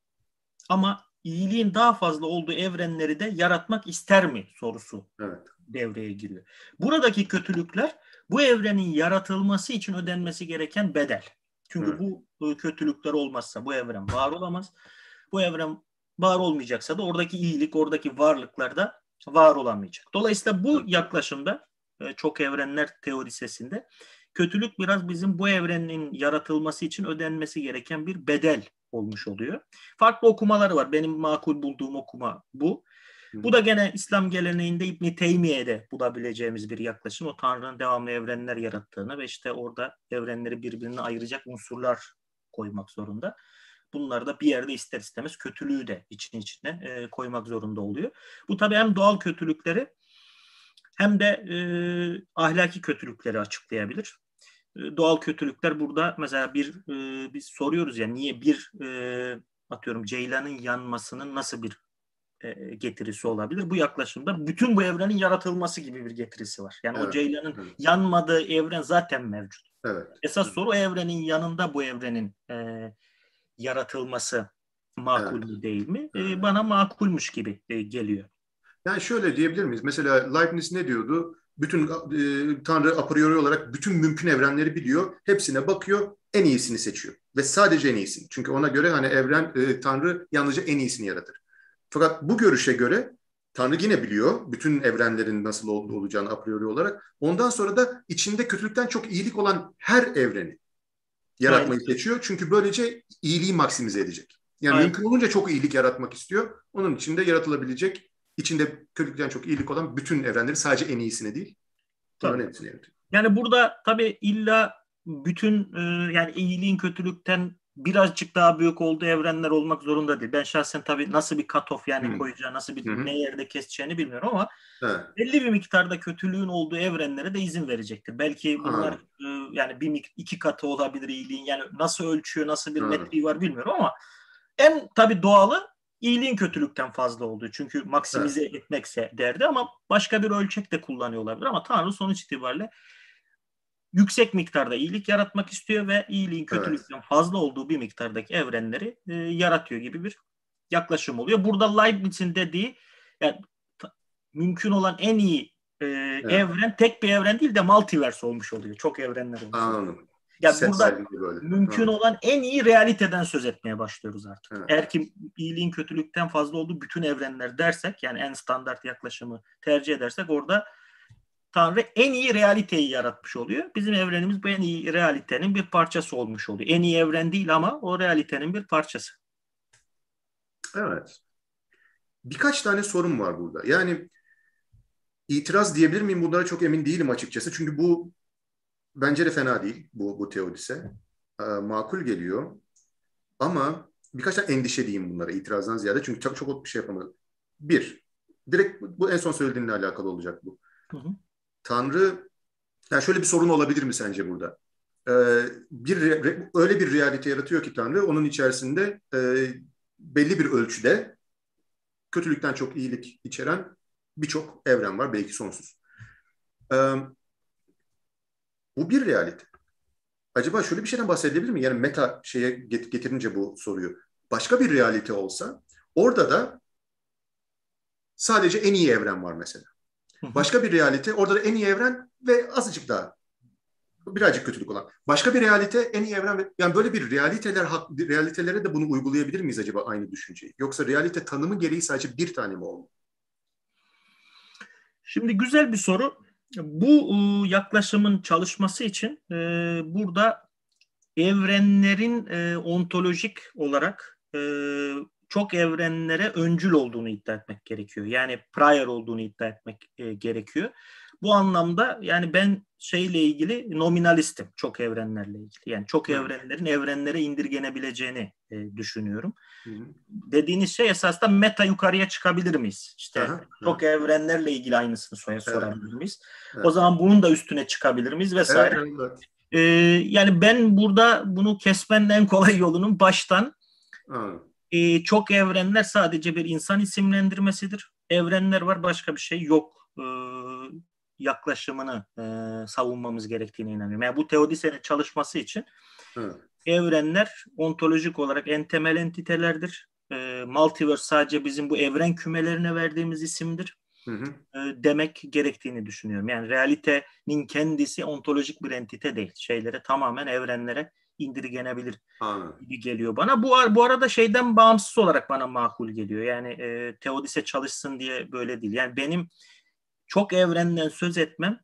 ama iyiliğin daha fazla olduğu evrenleri de yaratmak ister mi sorusu evet. devreye giriyor. Buradaki kötülükler bu evrenin yaratılması için ödenmesi gereken bedel. Çünkü evet. bu kötülükler olmazsa bu evren var olamaz. Bu evren var olmayacaksa da oradaki iyilik, oradaki varlıklar da var olamayacak. Dolayısıyla bu yaklaşımda e, çok evrenler teorisesinde kötülük biraz bizim bu evrenin yaratılması için ödenmesi gereken bir bedel olmuş oluyor. Farklı okumaları var. Benim makul bulduğum okuma bu. Bu da gene İslam geleneğinde İbn Teymiye'de bulabileceğimiz bir yaklaşım. O Tanrı'nın devamlı evrenler yarattığını ve işte orada evrenleri birbirine ayıracak unsurlar koymak zorunda. Bunları da bir yerde ister istemez kötülüğü de için içine e, koymak zorunda oluyor. Bu tabii hem doğal kötülükleri hem de e, ahlaki kötülükleri açıklayabilir. E, doğal kötülükler burada mesela bir e, biz soruyoruz ya niye bir e, atıyorum ceylanın yanmasının nasıl bir e, getirisi olabilir. Bu yaklaşımda bütün bu evrenin yaratılması gibi bir getirisi var. Yani evet. o ceylanın evet. yanmadığı evren zaten mevcut. Evet. Esas evet. soru evrenin yanında bu evrenin e, yaratılması makul evet. değil mi? E, bana makulmuş gibi e, geliyor. Yani şöyle diyebilir miyiz? Mesela Leibniz ne diyordu? Bütün e, Tanrı a priori olarak bütün mümkün evrenleri biliyor. Hepsine bakıyor, en iyisini seçiyor. Ve sadece en iyisini. Çünkü ona göre hani evren, e, Tanrı yalnızca en iyisini yaratır. Fakat bu görüşe göre Tanrı yine biliyor bütün evrenlerin nasıl olacağını a priori olarak. Ondan sonra da içinde kötülükten çok iyilik olan her evreni yaratmayı Aynen. seçiyor. Çünkü böylece iyiliği maksimize edecek. Yani Aynen. mümkün olunca çok iyilik yaratmak istiyor. Onun içinde yaratılabilecek, içinde kötülükten çok iyilik olan bütün evrenleri sadece en iyisini değil, Tanrı'nın hepsini yaratıyor. Yani burada tabii illa bütün e, yani iyiliğin kötülükten birazcık daha büyük olduğu evrenler olmak zorunda değil. Ben şahsen tabii nasıl bir cut-off yani hmm. koyacağı, nasıl bir hmm. ne yerde keseceğini bilmiyorum ama evet. belli bir miktarda kötülüğün olduğu evrenlere de izin verecektir. Belki bunlar e, yani bir iki katı olabilir iyiliğin. Yani nasıl ölçüyor, nasıl bir metriği var bilmiyorum ama en tabii doğalı iyiliğin kötülükten fazla olduğu. Çünkü maksimize evet. etmekse derdi ama başka bir ölçek de kullanıyor olabilir ama Tanrı sonuç itibariyle yüksek miktarda iyilik yaratmak istiyor ve iyiliğin kötülükten evet. fazla olduğu bir miktardaki evrenleri e, yaratıyor gibi bir yaklaşım oluyor. Burada Leibniz'in dediği yani, ta, mümkün olan en iyi e, evet. evren tek bir evren değil de multiverse olmuş oluyor. Çok evrenler olmuş. Anladım. Yani Set burada böyle. mümkün evet. olan en iyi realiteden söz etmeye başlıyoruz artık. Evet. Eğer ki iyiliğin kötülükten fazla olduğu bütün evrenler dersek yani en standart yaklaşımı tercih edersek orada Tanrı en iyi realiteyi yaratmış oluyor. Bizim evrenimiz bu en iyi realitenin bir parçası olmuş oluyor. En iyi evren değil ama o realitenin bir parçası. Evet. Birkaç tane sorun var burada. Yani itiraz diyebilir miyim bunlara çok emin değilim açıkçası. Çünkü bu bence de fena değil bu, bu teodise. Ee, makul geliyor. Ama birkaç tane endişe diyeyim bunlara itirazdan ziyade. Çünkü çok çok bir şey yapamadım. Bir, direkt bu en son söylediğinle alakalı olacak bu. Hı hı. Tanrı, yani şöyle bir sorun olabilir mi sence burada? Ee, bir öyle bir realite yaratıyor ki Tanrı, onun içerisinde e, belli bir ölçüde kötülükten çok iyilik içeren birçok evren var, belki sonsuz. Ee, bu bir realite. Acaba şöyle bir şeyden bahsedebilir mi? Yani meta şeye getirince bu soruyu. Başka bir realite olsa orada da sadece en iyi evren var mesela. Başka bir realite orada da en iyi evren ve azıcık daha birazcık kötülük olan. Başka bir realite en iyi evren ve yani böyle bir realiteler realitelere de bunu uygulayabilir miyiz acaba aynı düşünceyi? Yoksa realite tanımı gereği sadece bir tane mi olmalı? Şimdi güzel bir soru. Bu e, yaklaşımın çalışması için e, burada evrenlerin e, ontolojik olarak çok evrenlere öncül olduğunu iddia etmek gerekiyor. Yani prior olduğunu iddia etmek gerekiyor. Bu anlamda yani ben şeyle ilgili nominalistim. Çok evrenlerle ilgili. Yani çok evrenlerin evrenlere indirgenebileceğini e, düşünüyorum. Hı hı. Dediğiniz şey esasında meta yukarıya çıkabilir miyiz? İşte hı çok evrenlerle ilgili aynısını soya sorabilir miyiz? Evet. O zaman bunun da üstüne çıkabilir miyiz vesaire. Evet, evet. Ee, yani ben burada bunu kesmenin en kolay yolunun baştan e, çok evrenler sadece bir insan isimlendirmesidir. Evrenler var başka bir şey yok. Ee, yaklaşımını e, savunmamız gerektiğine inanıyorum. Yani bu teodisenin çalışması için evet. evrenler ontolojik olarak en temel entitelerdir. E, multiverse sadece bizim bu evren kümelerine verdiğimiz isimdir. Hı hı. E, demek gerektiğini düşünüyorum. Yani realitenin kendisi ontolojik bir entite değil. Şeylere tamamen evrenlere indirgenebilir Anladım. gibi geliyor bana. Bu bu arada şeyden bağımsız olarak bana makul geliyor. Yani e, teodise çalışsın diye böyle değil. Yani benim çok evrenden söz etmem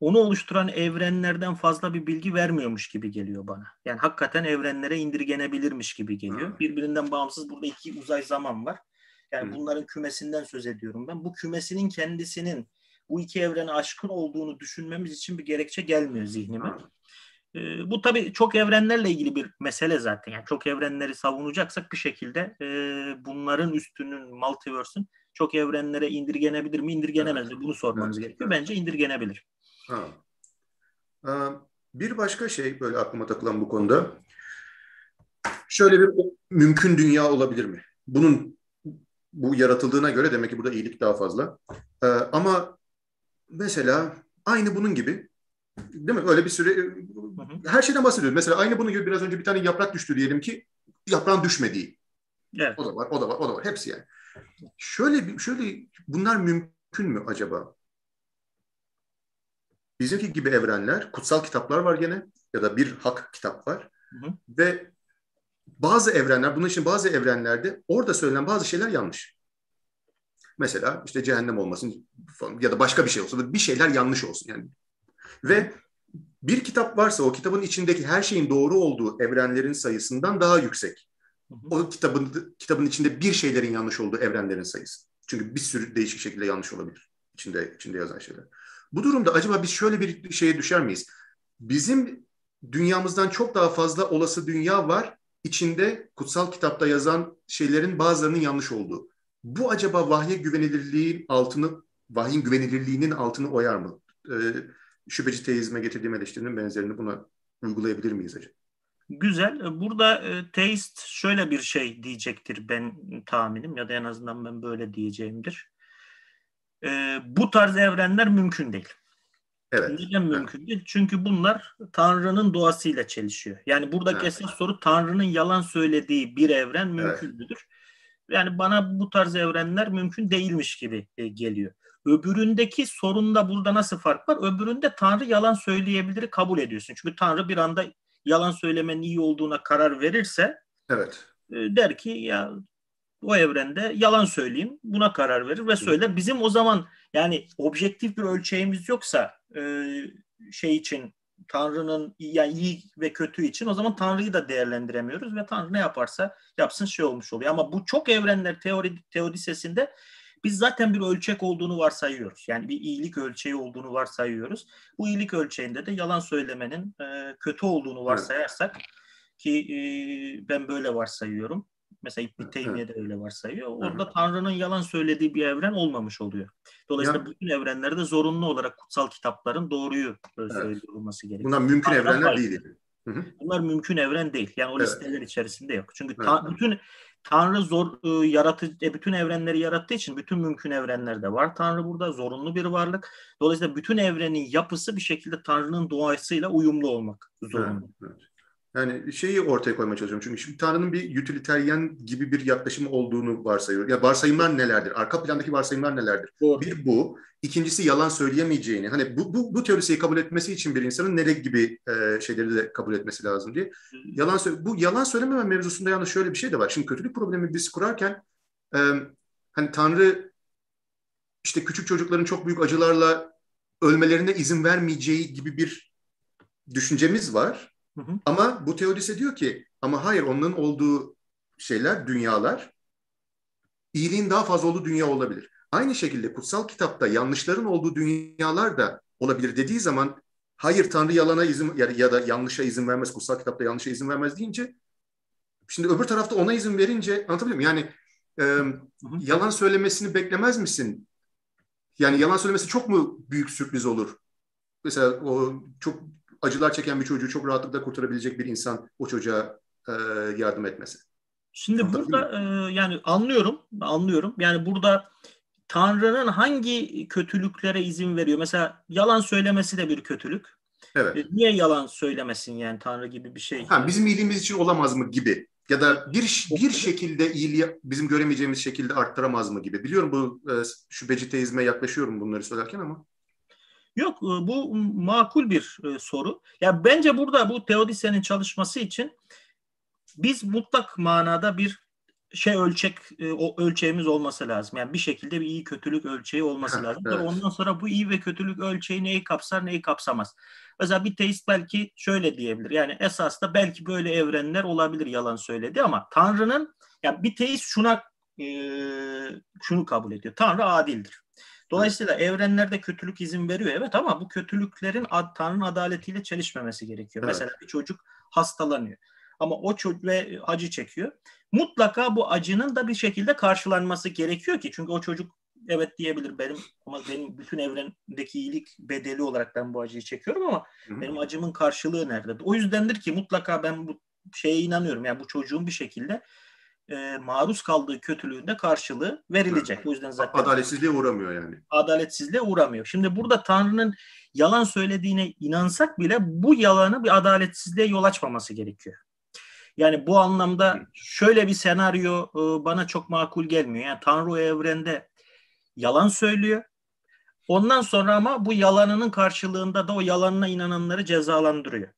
onu oluşturan evrenlerden fazla bir bilgi vermiyormuş gibi geliyor bana. Yani hakikaten evrenlere indirgenebilirmiş gibi geliyor. Hı. Birbirinden bağımsız burada iki uzay zaman var. Yani Hı. bunların kümesinden söz ediyorum ben. Bu kümesinin kendisinin bu iki evrene aşkın olduğunu düşünmemiz için bir gerekçe gelmiyor zihnime. E, bu tabii çok evrenlerle ilgili bir mesele zaten. Yani çok evrenleri savunacaksak bir şekilde e, bunların üstünün, multiverse'ün çok evrenlere indirgenebilir mi? İndirgenemez mi? Bunu sormamız evet. gerekiyor. Bence indirgenebilir. Ha. Ee, bir başka şey böyle aklıma takılan bu konuda. Şöyle bir mümkün dünya olabilir mi? Bunun bu yaratıldığına göre demek ki burada iyilik daha fazla. Ee, ama mesela aynı bunun gibi değil mi? Öyle bir süre her şeyden bahsediyoruz. Mesela aynı bunun gibi biraz önce bir tane yaprak düştü diyelim ki yaprağın düşmediği. Evet. O da var, o da var, o da var. Hepsi yani. Şöyle şöyle bunlar mümkün mü acaba? Bizimki gibi evrenler, kutsal kitaplar var gene ya da bir hak kitap var. Hı hı. Ve bazı evrenler, bunun için bazı evrenlerde orada söylenen bazı şeyler yanlış. Mesela işte cehennem olmasın falan, ya da başka bir şey olsun. Bir şeyler yanlış olsun yani. Ve bir kitap varsa o kitabın içindeki her şeyin doğru olduğu evrenlerin sayısından daha yüksek. O kitabın kitabın içinde bir şeylerin yanlış olduğu evrenlerin sayısı. Çünkü bir sürü değişik şekilde yanlış olabilir. içinde içinde yazan şeyler. Bu durumda acaba biz şöyle bir şeye düşer miyiz? Bizim dünyamızdan çok daha fazla olası dünya var. İçinde kutsal kitapta yazan şeylerin bazılarının yanlış olduğu. Bu acaba vahye güvenilirliğin altını, vahyin güvenilirliğinin altını oyar mı? Ee, şüpheci teizme getirdiğim eleştirinin benzerini buna uygulayabilir miyiz acaba? Güzel. Burada e, teist şöyle bir şey diyecektir ben tahminim ya da en azından ben böyle diyeceğimdir. E, bu tarz evrenler mümkün değil. Evet. Neden mümkün evet. değil? Çünkü bunlar Tanrı'nın doğasıyla çelişiyor. Yani buradaki evet. esas soru Tanrı'nın yalan söylediği bir evren mümkün müdür? Evet. Yani bana bu tarz evrenler mümkün değilmiş gibi e, geliyor. Öbüründeki sorunda burada nasıl fark var? Öbüründe Tanrı yalan söyleyebilir kabul ediyorsun. Çünkü Tanrı bir anda yalan söylemenin iyi olduğuna karar verirse evet. E, der ki ya o evrende yalan söyleyeyim buna karar verir ve söyler. Bizim o zaman yani objektif bir ölçeğimiz yoksa e, şey için Tanrı'nın yani iyi ve kötü için o zaman Tanrı'yı da değerlendiremiyoruz ve Tanrı ne yaparsa yapsın şey olmuş oluyor. Ama bu çok evrenler teori teodisesinde biz zaten bir ölçek olduğunu varsayıyoruz. Yani bir iyilik ölçeği olduğunu varsayıyoruz. Bu iyilik ölçeğinde de yalan söylemenin e, kötü olduğunu varsayarsak ki e, ben böyle varsayıyorum. Mesela İbn Teymiye de öyle varsayıyor. Orada Hı. Tanrı'nın yalan söylediği bir evren olmamış oluyor. Dolayısıyla ya. bütün evrenlerde zorunlu olarak kutsal kitapların doğruyu evet. söylüyor olması gerekiyor. Bunlar mümkün Tanrı evrenler değil. Bunlar mümkün evren değil. Yani o evet. listeler içerisinde yok. Çünkü evet. ta, bütün Tanrı zor e, yaratı e, bütün evrenleri yarattığı için bütün mümkün evrenlerde var. Tanrı burada zorunlu bir varlık. Dolayısıyla bütün evrenin yapısı bir şekilde Tanrı'nın doğasıyla uyumlu olmak zorunda. Evet, evet. Yani şeyi ortaya koymaya çalışıyorum. Çünkü şimdi Tanrı'nın bir utilitarian gibi bir yaklaşımı olduğunu varsayıyor. Ya varsayımlar nelerdir? Arka plandaki varsayımlar nelerdir? Doğru. Bir bu. İkincisi yalan söyleyemeyeceğini. Hani bu, bu, bu teorisiyi kabul etmesi için bir insanın nere gibi e, şeyleri de kabul etmesi lazım diye. Yalan bu yalan söylememe mevzusunda yalnız şöyle bir şey de var. Şimdi kötülük problemi biz kurarken e, hani Tanrı işte küçük çocukların çok büyük acılarla ölmelerine izin vermeyeceği gibi bir düşüncemiz var. Hı hı. Ama bu teorisi diyor ki ama hayır onların olduğu şeyler, dünyalar iyiliğin daha fazla olduğu dünya olabilir. Aynı şekilde kutsal kitapta yanlışların olduğu dünyalar da olabilir dediği zaman hayır Tanrı yalana izin ya, ya da yanlışa izin vermez, kutsal kitapta yanlışa izin vermez deyince şimdi öbür tarafta ona izin verince anlatabiliyor muyum? Yani e, yalan söylemesini beklemez misin? Yani yalan söylemesi çok mu büyük sürpriz olur? Mesela o çok acılar çeken bir çocuğu çok rahatlıkla kurtarabilecek bir insan o çocuğa e, yardım etmesi. Şimdi Anladın burada e, yani anlıyorum, anlıyorum. Yani burada Tanrı'nın hangi kötülüklere izin veriyor? Mesela yalan söylemesi de bir kötülük. Evet. E, niye yalan söylemesin yani Tanrı gibi bir şey? Ha, bizim iyiliğimiz için olamaz mı gibi ya da bir bir şekilde iyiliği bizim göremeyeceğimiz şekilde arttıramaz mı gibi. Biliyorum bu e, şüpheci teizme yaklaşıyorum bunları söylerken ama. Yok e, bu makul bir e, soru. Ya bence burada bu Teodise'nin çalışması için biz mutlak manada bir şey ölçek e, o ölçeğimiz olması lazım. Yani bir şekilde bir iyi kötülük ölçeği olması lazım. evet. Ondan sonra bu iyi ve kötülük ölçeği neyi kapsar neyi kapsamaz. Mesela bir teist belki şöyle diyebilir. Yani esas da belki böyle evrenler olabilir yalan söyledi ama Tanrı'nın yani bir teist şuna e, şunu kabul ediyor. Tanrı adildir. Dolayısıyla evet. evrenlerde kötülük izin veriyor evet ama bu kötülüklerin ad, Tanrı'nın adaletiyle çelişmemesi gerekiyor. Evet. Mesela bir çocuk hastalanıyor ama o çocuk ve acı çekiyor. Mutlaka bu acının da bir şekilde karşılanması gerekiyor ki çünkü o çocuk evet diyebilir benim ama benim bütün evrendeki iyilik bedeli olarak ben bu acıyı çekiyorum ama Hı-hı. benim acımın karşılığı nerede? O yüzdendir ki mutlaka ben bu şeye inanıyorum. Yani bu çocuğun bir şekilde e, maruz kaldığı kötülüğün de karşılığı verilecek. O yüzden zaten adaletsizliğe uğramıyor yani. Adaletsizliğe uğramıyor. Şimdi burada Tanrı'nın yalan söylediğine inansak bile bu yalanı bir adaletsizliğe yol açmaması gerekiyor. Yani bu anlamda şöyle bir senaryo e, bana çok makul gelmiyor. Yani Tanrı evrende yalan söylüyor. Ondan sonra ama bu yalanının karşılığında da o yalanına inananları cezalandırıyor.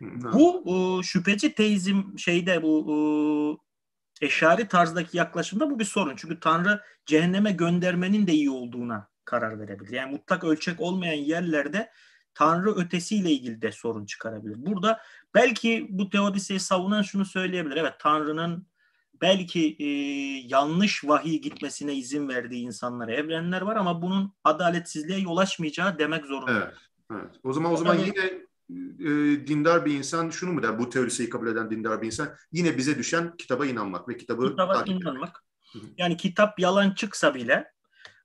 Bu e, şüpheci teizm şeyde bu e, eşari tarzdaki yaklaşımda bu bir sorun. Çünkü Tanrı cehenneme göndermenin de iyi olduğuna karar verebilir. Yani mutlak ölçek olmayan yerlerde Tanrı ötesiyle ilgili de sorun çıkarabilir. Burada belki bu teodiseyi savunan şunu söyleyebilir. Evet Tanrı'nın belki e, yanlış vahiy gitmesine izin verdiği insanlara evrenler var ama bunun adaletsizliğe yol açmayacağı demek zorunda. Evet. evet. O zaman o zaman yine e, dindar bir insan şunu mu der? Bu teorisiyi kabul eden dindar bir insan yine bize düşen kitaba inanmak ve kitabı kitaba takip inanmak. Yani kitap yalan çıksa bile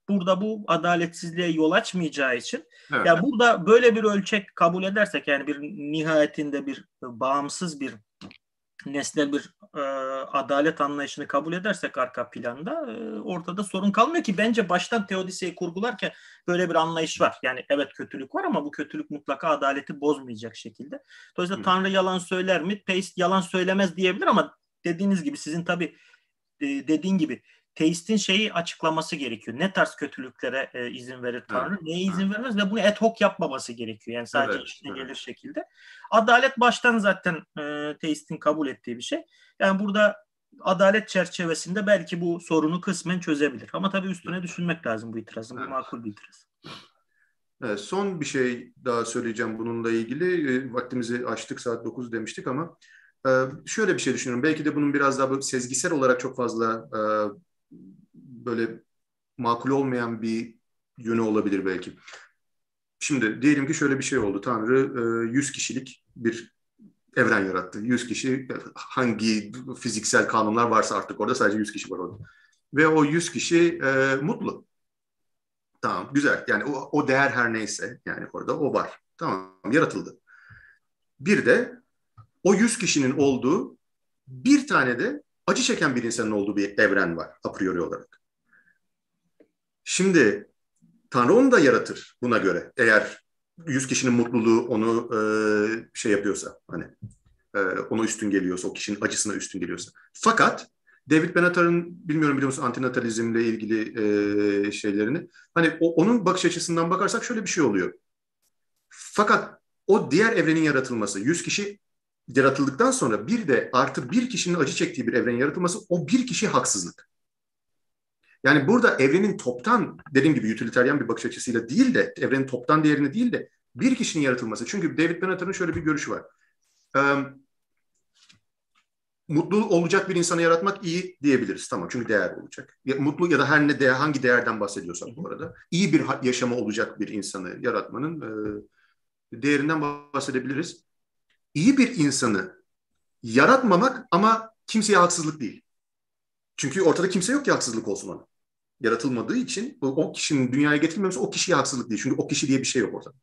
burada bu adaletsizliğe yol açmayacağı için evet. ya burada böyle bir ölçek kabul edersek yani bir nihayetinde bir bağımsız bir nesnel bir e, adalet anlayışını kabul edersek arka planda e, ortada sorun kalmıyor ki bence baştan Teodise'yi kurgularken böyle bir anlayış var. Yani evet kötülük var ama bu kötülük mutlaka adaleti bozmayacak şekilde. Dolayısıyla Hı. Tanrı yalan söyler mi? Teist yalan söylemez diyebilir ama dediğiniz gibi sizin tabi e, dediğin gibi teistin şeyi açıklaması gerekiyor. Ne tarz kötülüklere e, izin verir Tanrı, evet. neye izin vermez ve bunu ad hoc yapmaması gerekiyor. Yani sadece evet, işine evet. gelir şekilde. Adalet baştan zaten e, teistin kabul ettiği bir şey. Yani burada adalet çerçevesinde belki bu sorunu kısmen çözebilir. Ama tabii üstüne düşünmek lazım bu itirazın. Evet. Bu makul bir itiraz. Evet, son bir şey daha söyleyeceğim bununla ilgili. E, vaktimizi açtık saat 9 demiştik ama e, şöyle bir şey düşünüyorum. Belki de bunun biraz daha sezgisel olarak çok fazla e, böyle makul olmayan bir yönü olabilir belki. Şimdi diyelim ki şöyle bir şey oldu. Tanrı 100 kişilik bir evren yarattı. 100 kişi hangi fiziksel kanunlar varsa artık orada sadece 100 kişi var orada. Ve o 100 kişi e, mutlu. Tamam güzel. Yani o, o değer her neyse yani orada o var. Tamam yaratıldı. Bir de o 100 kişinin olduğu bir tane de acı çeken bir insanın olduğu bir evren var a priori olarak. Şimdi Tanrı onu da yaratır buna göre. Eğer 100 kişinin mutluluğu onu e, şey yapıyorsa hani e, ona üstün geliyorsa, o kişinin acısına üstün geliyorsa. Fakat David Benatar'ın bilmiyorum biliyor musun antinatalizmle ilgili e, şeylerini. Hani o, onun bakış açısından bakarsak şöyle bir şey oluyor. Fakat o diğer evrenin yaratılması, 100 kişi yaratıldıktan sonra bir de artı bir kişinin acı çektiği bir evrenin yaratılması o bir kişi haksızlık. Yani burada evrenin toptan dediğim gibi utilitarian bir bakış açısıyla değil de evrenin toptan değerini değil de bir kişinin yaratılması. Çünkü David Benatar'ın şöyle bir görüşü var. Ee, mutlu olacak bir insanı yaratmak iyi diyebiliriz. Tamam çünkü değer olacak. Ya, mutlu ya da her ne değer, hangi değerden bahsediyorsak bu arada. iyi bir yaşama olacak bir insanı yaratmanın e, değerinden bahsedebiliriz. İyi bir insanı yaratmamak ama kimseye haksızlık değil. Çünkü ortada kimse yok ki haksızlık olsun ona. Yaratılmadığı için o kişinin dünyaya getirilmemesi o kişiye haksızlık değil. Çünkü o kişi diye bir şey yok ortada.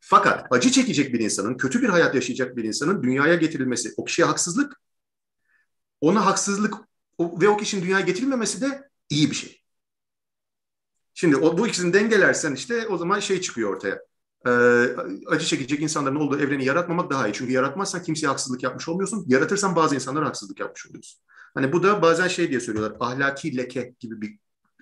Fakat acı çekecek bir insanın, kötü bir hayat yaşayacak bir insanın dünyaya getirilmesi o kişiye haksızlık. Ona haksızlık ve o kişinin dünyaya getirilmemesi de iyi bir şey. Şimdi o, bu ikisini dengelersen işte o zaman şey çıkıyor ortaya. Ee, acı çekecek insanların olduğu evreni yaratmamak daha iyi. Çünkü yaratmazsan kimseye haksızlık yapmış olmuyorsun. Yaratırsan bazı insanlara haksızlık yapmış oluyorsun. Hani bu da bazen şey diye söylüyorlar. Ahlaki leke gibi bir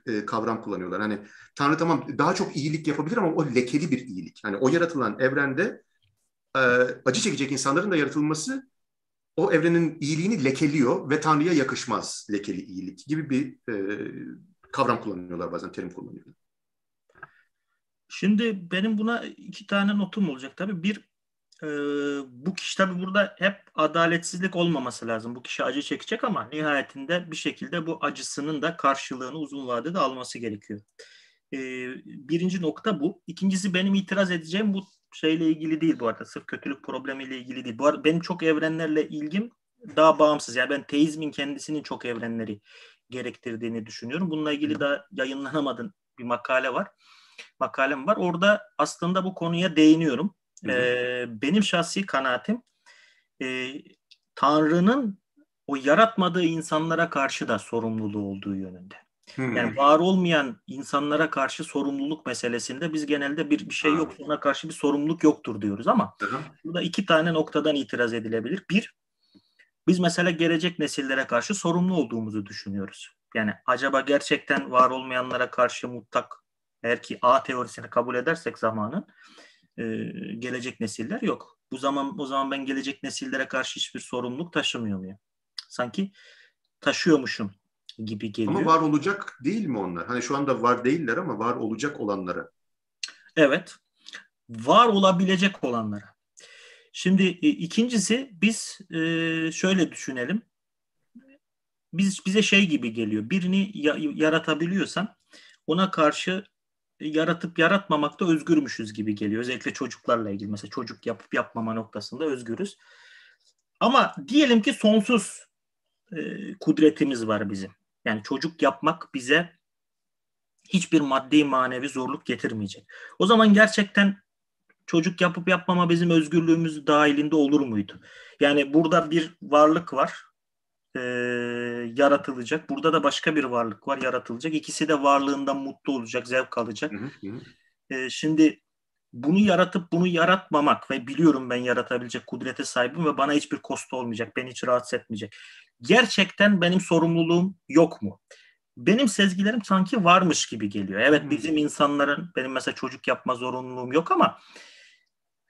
e, kavram kullanıyorlar. Hani Tanrı tamam daha çok iyilik yapabilir ama o lekeli bir iyilik. Hani o yaratılan evrende e, acı çekecek insanların da yaratılması o evrenin iyiliğini lekeliyor ve Tanrı'ya yakışmaz lekeli iyilik gibi bir e, kavram kullanıyorlar bazen terim kullanıyorlar. Şimdi benim buna iki tane notum olacak tabii. Bir e, bu kişi tabii burada hep adaletsizlik olmaması lazım. Bu kişi acı çekecek ama nihayetinde bir şekilde bu acısının da karşılığını uzun vadede alması gerekiyor. E, birinci nokta bu. İkincisi benim itiraz edeceğim bu şeyle ilgili değil bu arada. Sırf kötülük problemiyle ilgili değil. Bu arada benim çok evrenlerle ilgim daha bağımsız. Yani ben teizmin kendisinin çok evrenleri gerektirdiğini düşünüyorum. Bununla ilgili daha yayınlanamadığım bir makale var. Makalem var. Orada aslında bu konuya değiniyorum. Ee, benim şahsi kanaatim e, Tanrı'nın o yaratmadığı insanlara karşı da sorumluluğu olduğu yönünde. Hmm. Yani var olmayan insanlara karşı sorumluluk meselesinde biz genelde bir bir şey yok ona karşı bir sorumluluk yoktur diyoruz ama hı burada iki tane noktadan itiraz edilebilir. Bir, biz mesela gelecek nesillere karşı sorumlu olduğumuzu düşünüyoruz. Yani acaba gerçekten var olmayanlara karşı mutlak eğer ki A teorisini kabul edersek zamanın e, gelecek nesiller yok. Bu zaman o zaman ben gelecek nesillere karşı hiçbir sorumluluk taşımıyor muyum? Sanki taşıyormuşum gibi geliyor. Ama var olacak değil mi onlar? Hani şu anda var değiller ama var olacak olanlara. Evet. Var olabilecek olanlara. Şimdi e, ikincisi biz e, şöyle düşünelim. Biz bize şey gibi geliyor. Birini ya, yaratabiliyorsan ona karşı yaratıp yaratmamakta özgürmüşüz gibi geliyor. Özellikle çocuklarla ilgili mesela çocuk yapıp yapmama noktasında özgürüz. Ama diyelim ki sonsuz e, kudretimiz var bizim. Yani çocuk yapmak bize hiçbir maddi manevi zorluk getirmeyecek. O zaman gerçekten çocuk yapıp yapmama bizim özgürlüğümüz dahilinde olur muydu? Yani burada bir varlık var e, yaratılacak. Burada da başka bir varlık var yaratılacak. İkisi de varlığından mutlu olacak, zevk alacak. E, şimdi bunu yaratıp bunu yaratmamak ve biliyorum ben yaratabilecek kudrete sahibim ve bana hiçbir kostu olmayacak, beni hiç rahatsız etmeyecek. Gerçekten benim sorumluluğum yok mu? Benim sezgilerim sanki varmış gibi geliyor. Evet bizim insanların, benim mesela çocuk yapma zorunluluğum yok ama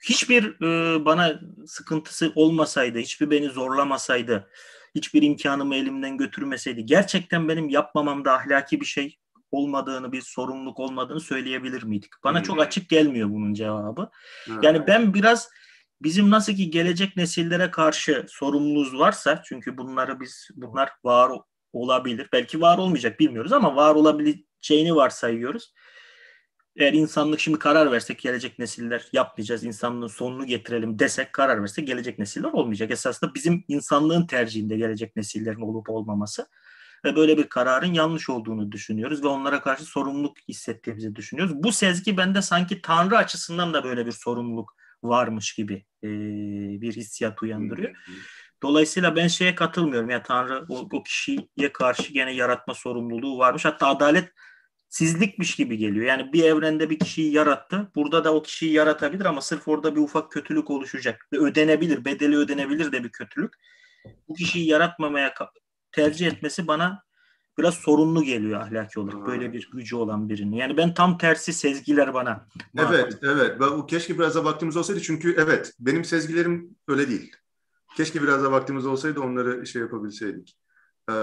hiçbir e, bana sıkıntısı olmasaydı, hiçbir beni zorlamasaydı, hiçbir imkanımı elimden götürmeseydi gerçekten benim yapmamamda ahlaki bir şey olmadığını, bir sorumluluk olmadığını söyleyebilir miydik? Bana hmm. çok açık gelmiyor bunun cevabı. Hmm. Yani ben biraz bizim nasıl ki gelecek nesillere karşı sorumluluğumuz varsa çünkü bunları biz bunlar var olabilir. Belki var olmayacak bilmiyoruz ama var olabileceğini varsayıyoruz eğer insanlık şimdi karar versek gelecek nesiller yapmayacağız, insanlığın sonunu getirelim desek karar versek gelecek nesiller olmayacak. Esasında bizim insanlığın tercihinde gelecek nesillerin olup olmaması ve böyle bir kararın yanlış olduğunu düşünüyoruz ve onlara karşı sorumluluk hissettiğimizi düşünüyoruz. Bu sezgi bende sanki Tanrı açısından da böyle bir sorumluluk varmış gibi e, bir hissiyat uyandırıyor. Dolayısıyla ben şeye katılmıyorum. Ya yani Tanrı o, o kişiye karşı gene yaratma sorumluluğu varmış. Hatta adalet sizlikmiş gibi geliyor. Yani bir evrende bir kişiyi yarattı. Burada da o kişiyi yaratabilir ama sırf orada bir ufak kötülük oluşacak. Ve ödenebilir, bedeli ödenebilir de bir kötülük. Bu kişiyi yaratmamaya tercih etmesi bana biraz sorunlu geliyor ahlaki olarak. Böyle bir gücü olan birinin. Yani ben tam tersi sezgiler bana. Evet, evet. Ben, keşke biraz da vaktimiz olsaydı çünkü evet benim sezgilerim öyle değil. Keşke biraz da vaktimiz olsaydı onları şey yapabilseydik. Ee,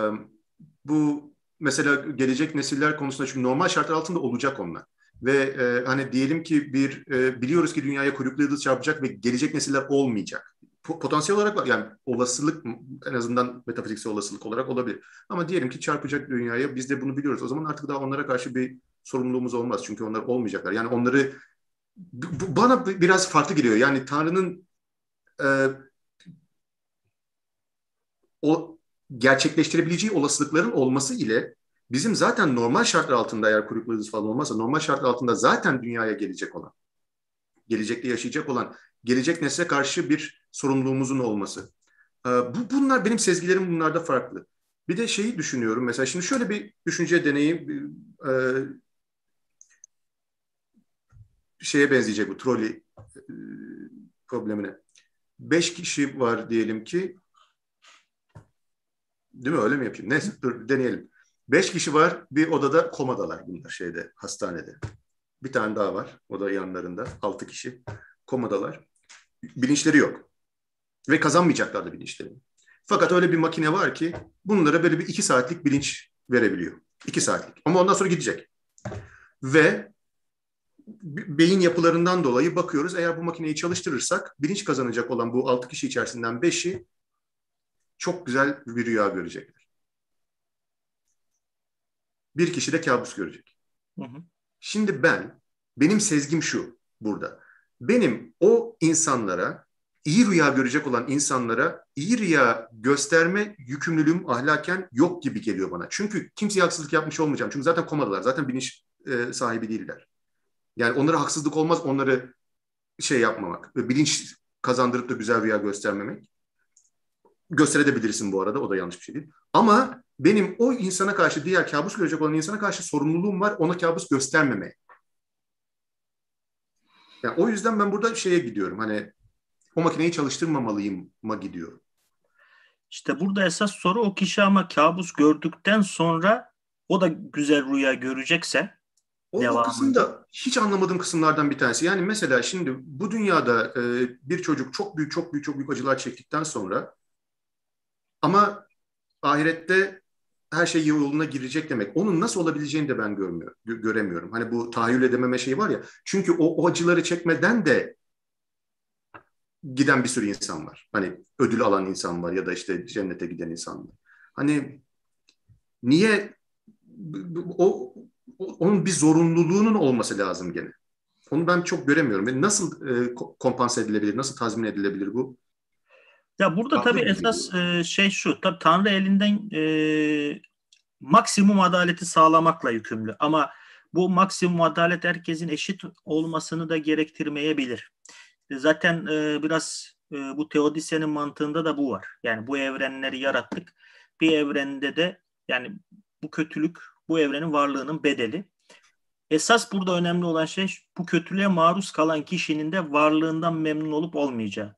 bu mesela gelecek nesiller konusunda çünkü normal şartlar altında olacak onlar. Ve e, hani diyelim ki bir e, biliyoruz ki dünyaya kuyruklu yıldız çarpacak ve gelecek nesiller olmayacak. Potansiyel olarak var yani olasılık en azından metafiziksel olasılık olarak olabilir. Ama diyelim ki çarpacak dünyaya biz de bunu biliyoruz. O zaman artık daha onlara karşı bir sorumluluğumuz olmaz. Çünkü onlar olmayacaklar. Yani onları bana biraz farklı geliyor. Yani Tanrı'nın e, o gerçekleştirebileceği olasılıkların olması ile bizim zaten normal şartlar altında eğer kuyruklu falan olmazsa normal şartlar altında zaten dünyaya gelecek olan, gelecekte yaşayacak olan, gelecek nesle karşı bir sorumluluğumuzun olması. Ee, bu bunlar benim sezgilerim bunlarda farklı. Bir de şeyi düşünüyorum mesela şimdi şöyle bir düşünce deneyi e, şeye benzeyecek bu trolley e, problemine. Beş kişi var diyelim ki Değil mi? Öyle mi yapayım? Neyse dur deneyelim. Beş kişi var. Bir odada komadalar bunlar şeyde hastanede. Bir tane daha var. O da yanlarında. Altı kişi. Komadalar. Bilinçleri yok. Ve kazanmayacaklar da bilinçlerini. Fakat öyle bir makine var ki bunlara böyle bir iki saatlik bilinç verebiliyor. İki saatlik. Ama ondan sonra gidecek. Ve beyin yapılarından dolayı bakıyoruz eğer bu makineyi çalıştırırsak bilinç kazanacak olan bu altı kişi içerisinden beşi çok güzel bir rüya görecekler. Bir kişi de kabus görecek. Hı hı. Şimdi ben, benim sezgim şu burada. Benim o insanlara, iyi rüya görecek olan insanlara iyi rüya gösterme yükümlülüğüm ahlaken yok gibi geliyor bana. Çünkü kimseye haksızlık yapmış olmayacağım. Çünkü zaten komadılar. Zaten bilinç e, sahibi değiller. Yani onlara haksızlık olmaz onları şey yapmamak. Bilinç kazandırıp da güzel rüya göstermemek gösterebilirsin bu arada. O da yanlış bir şey değil. Ama benim o insana karşı diğer kabus görecek olan insana karşı sorumluluğum var. Ona kabus göstermemeye. Yani o yüzden ben burada şeye gidiyorum. Hani o makineyi çalıştırmamalıyım ma gidiyorum. İşte burada esas soru o kişi ama kabus gördükten sonra o da güzel rüya görecekse o, o kısım da hiç anlamadığım kısımlardan bir tanesi. Yani mesela şimdi bu dünyada e, bir çocuk çok büyük çok büyük çok büyük acılar çektikten sonra ama ahirette her şey yoluna girecek demek. Onun nasıl olabileceğini de ben görmüyorum, göremiyorum. Hani bu tahayyül edememe şeyi var ya. Çünkü o, o acıları çekmeden de giden bir sürü insan var. Hani ödül alan insan var ya da işte cennete giden insan var. Hani niye o, onun bir zorunluluğunun olması lazım gene. Onu ben çok göremiyorum. Ve nasıl e, kompanse edilebilir, nasıl tazmin edilebilir bu? Ya burada tabii esas e, şey şu. Tabii Tanrı elinden e, maksimum adaleti sağlamakla yükümlü. Ama bu maksimum adalet herkesin eşit olmasını da gerektirmeyebilir. Zaten e, biraz e, bu teodisyenin mantığında da bu var. Yani bu evrenleri yarattık. Bir evrende de yani bu kötülük bu evrenin varlığının bedeli. Esas burada önemli olan şey bu kötülüğe maruz kalan kişinin de varlığından memnun olup olmayacağı.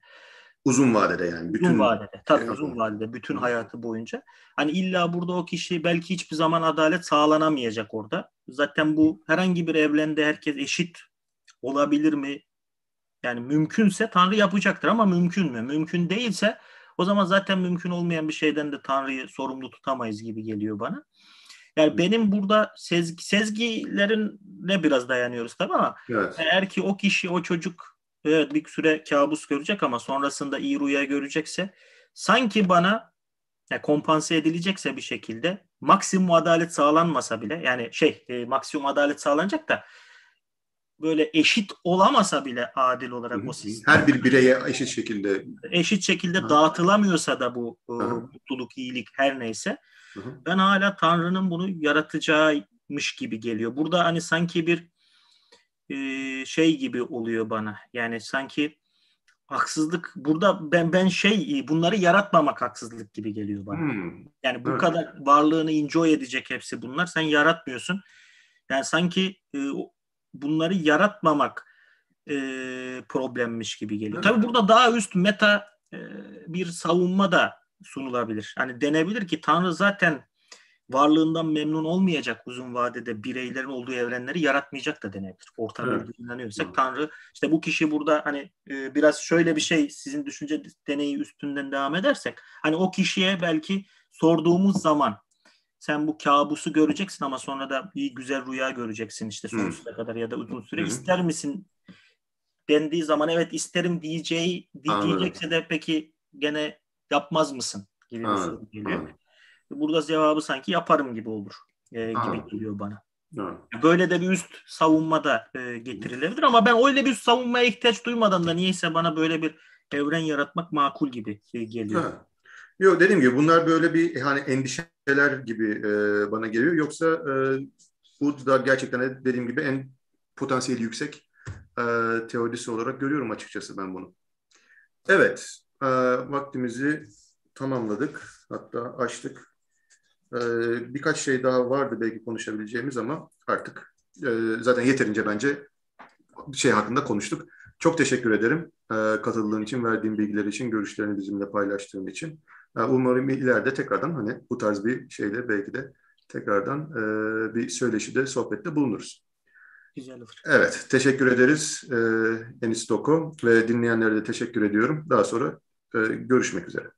Uzun vadede yani. Bütün uzun vadede. Tabii evet. uzun vadede. Bütün hayatı boyunca. Hani illa burada o kişi belki hiçbir zaman adalet sağlanamayacak orada. Zaten bu herhangi bir evrende herkes eşit olabilir mi? Yani mümkünse Tanrı yapacaktır ama mümkün mü? Mümkün değilse o zaman zaten mümkün olmayan bir şeyden de Tanrı'yı sorumlu tutamayız gibi geliyor bana. Yani benim burada sezgi, sezgilerine biraz dayanıyoruz tabii ama evet. eğer ki o kişi, o çocuk evet bir süre kabus görecek ama sonrasında iyi rüya görecekse sanki bana yani kompanse edilecekse bir şekilde maksimum adalet sağlanmasa bile yani şey e, maksimum adalet sağlanacak da böyle eşit olamasa bile adil olarak o sistem. Her bir bireye eşit şekilde. Eşit şekilde ha. dağıtılamıyorsa da bu e, mutluluk, iyilik her neyse Hı ben hala Tanrı'nın bunu yaratacağıymış gibi geliyor. Burada hani sanki bir e, şey gibi oluyor bana. Yani sanki haksızlık burada ben ben şey bunları yaratmamak haksızlık gibi geliyor bana. Hmm. Yani bu evet. kadar varlığını enjoy edecek hepsi bunlar. Sen yaratmıyorsun. Yani sanki e, bunları yaratmamak e, problemmiş gibi geliyor. Evet. Tabii burada daha üst meta e, bir savunma da sunulabilir. Hani denebilir ki Tanrı zaten varlığından memnun olmayacak uzun vadede bireylerin olduğu evrenleri yaratmayacak da denebilir. Ortada evet. inanıyorsak evet. Tanrı işte bu kişi burada hani e, biraz şöyle bir şey sizin düşünce deneyi üstünden devam edersek hani o kişiye belki sorduğumuz zaman sen bu kabusu göreceksin ama sonra da bir güzel rüya göreceksin işte sonsuza kadar ya da uzun süre. Hı. ister misin dendiği zaman evet isterim diyeceği diyecekse de peki gene yapmaz mısın gibi bir soru geliyor. Burada cevabı sanki yaparım gibi olur e, gibi geliyor bana. Evet. Böyle de bir üst savunma da e, getirilebilir ama ben öyle bir savunmaya ihtiyaç duymadan da niyeyse bana böyle bir evren yaratmak makul gibi e, geliyor. Evet. Yok dediğim gibi bunlar böyle bir hani endişeler gibi e, bana geliyor. Yoksa e, bu da gerçekten dediğim gibi en potansiyeli yüksek e, teorisi olarak görüyorum açıkçası ben bunu. Evet, e, vaktimizi tamamladık. Hatta açtık. E, birkaç şey daha vardı belki konuşabileceğimiz ama artık e, zaten yeterince bence şey hakkında konuştuk. Çok teşekkür ederim e, katıldığın için, verdiğin bilgiler için, görüşlerini bizimle paylaştığın için. E, umarım ileride tekrardan hani bu tarz bir şeyde belki de tekrardan e, bir söyleşide, sohbette bulunuruz. Güzel olur. Evet, teşekkür ederiz e, Enis Toko ve dinleyenlere de teşekkür ediyorum. Daha sonra e, görüşmek üzere.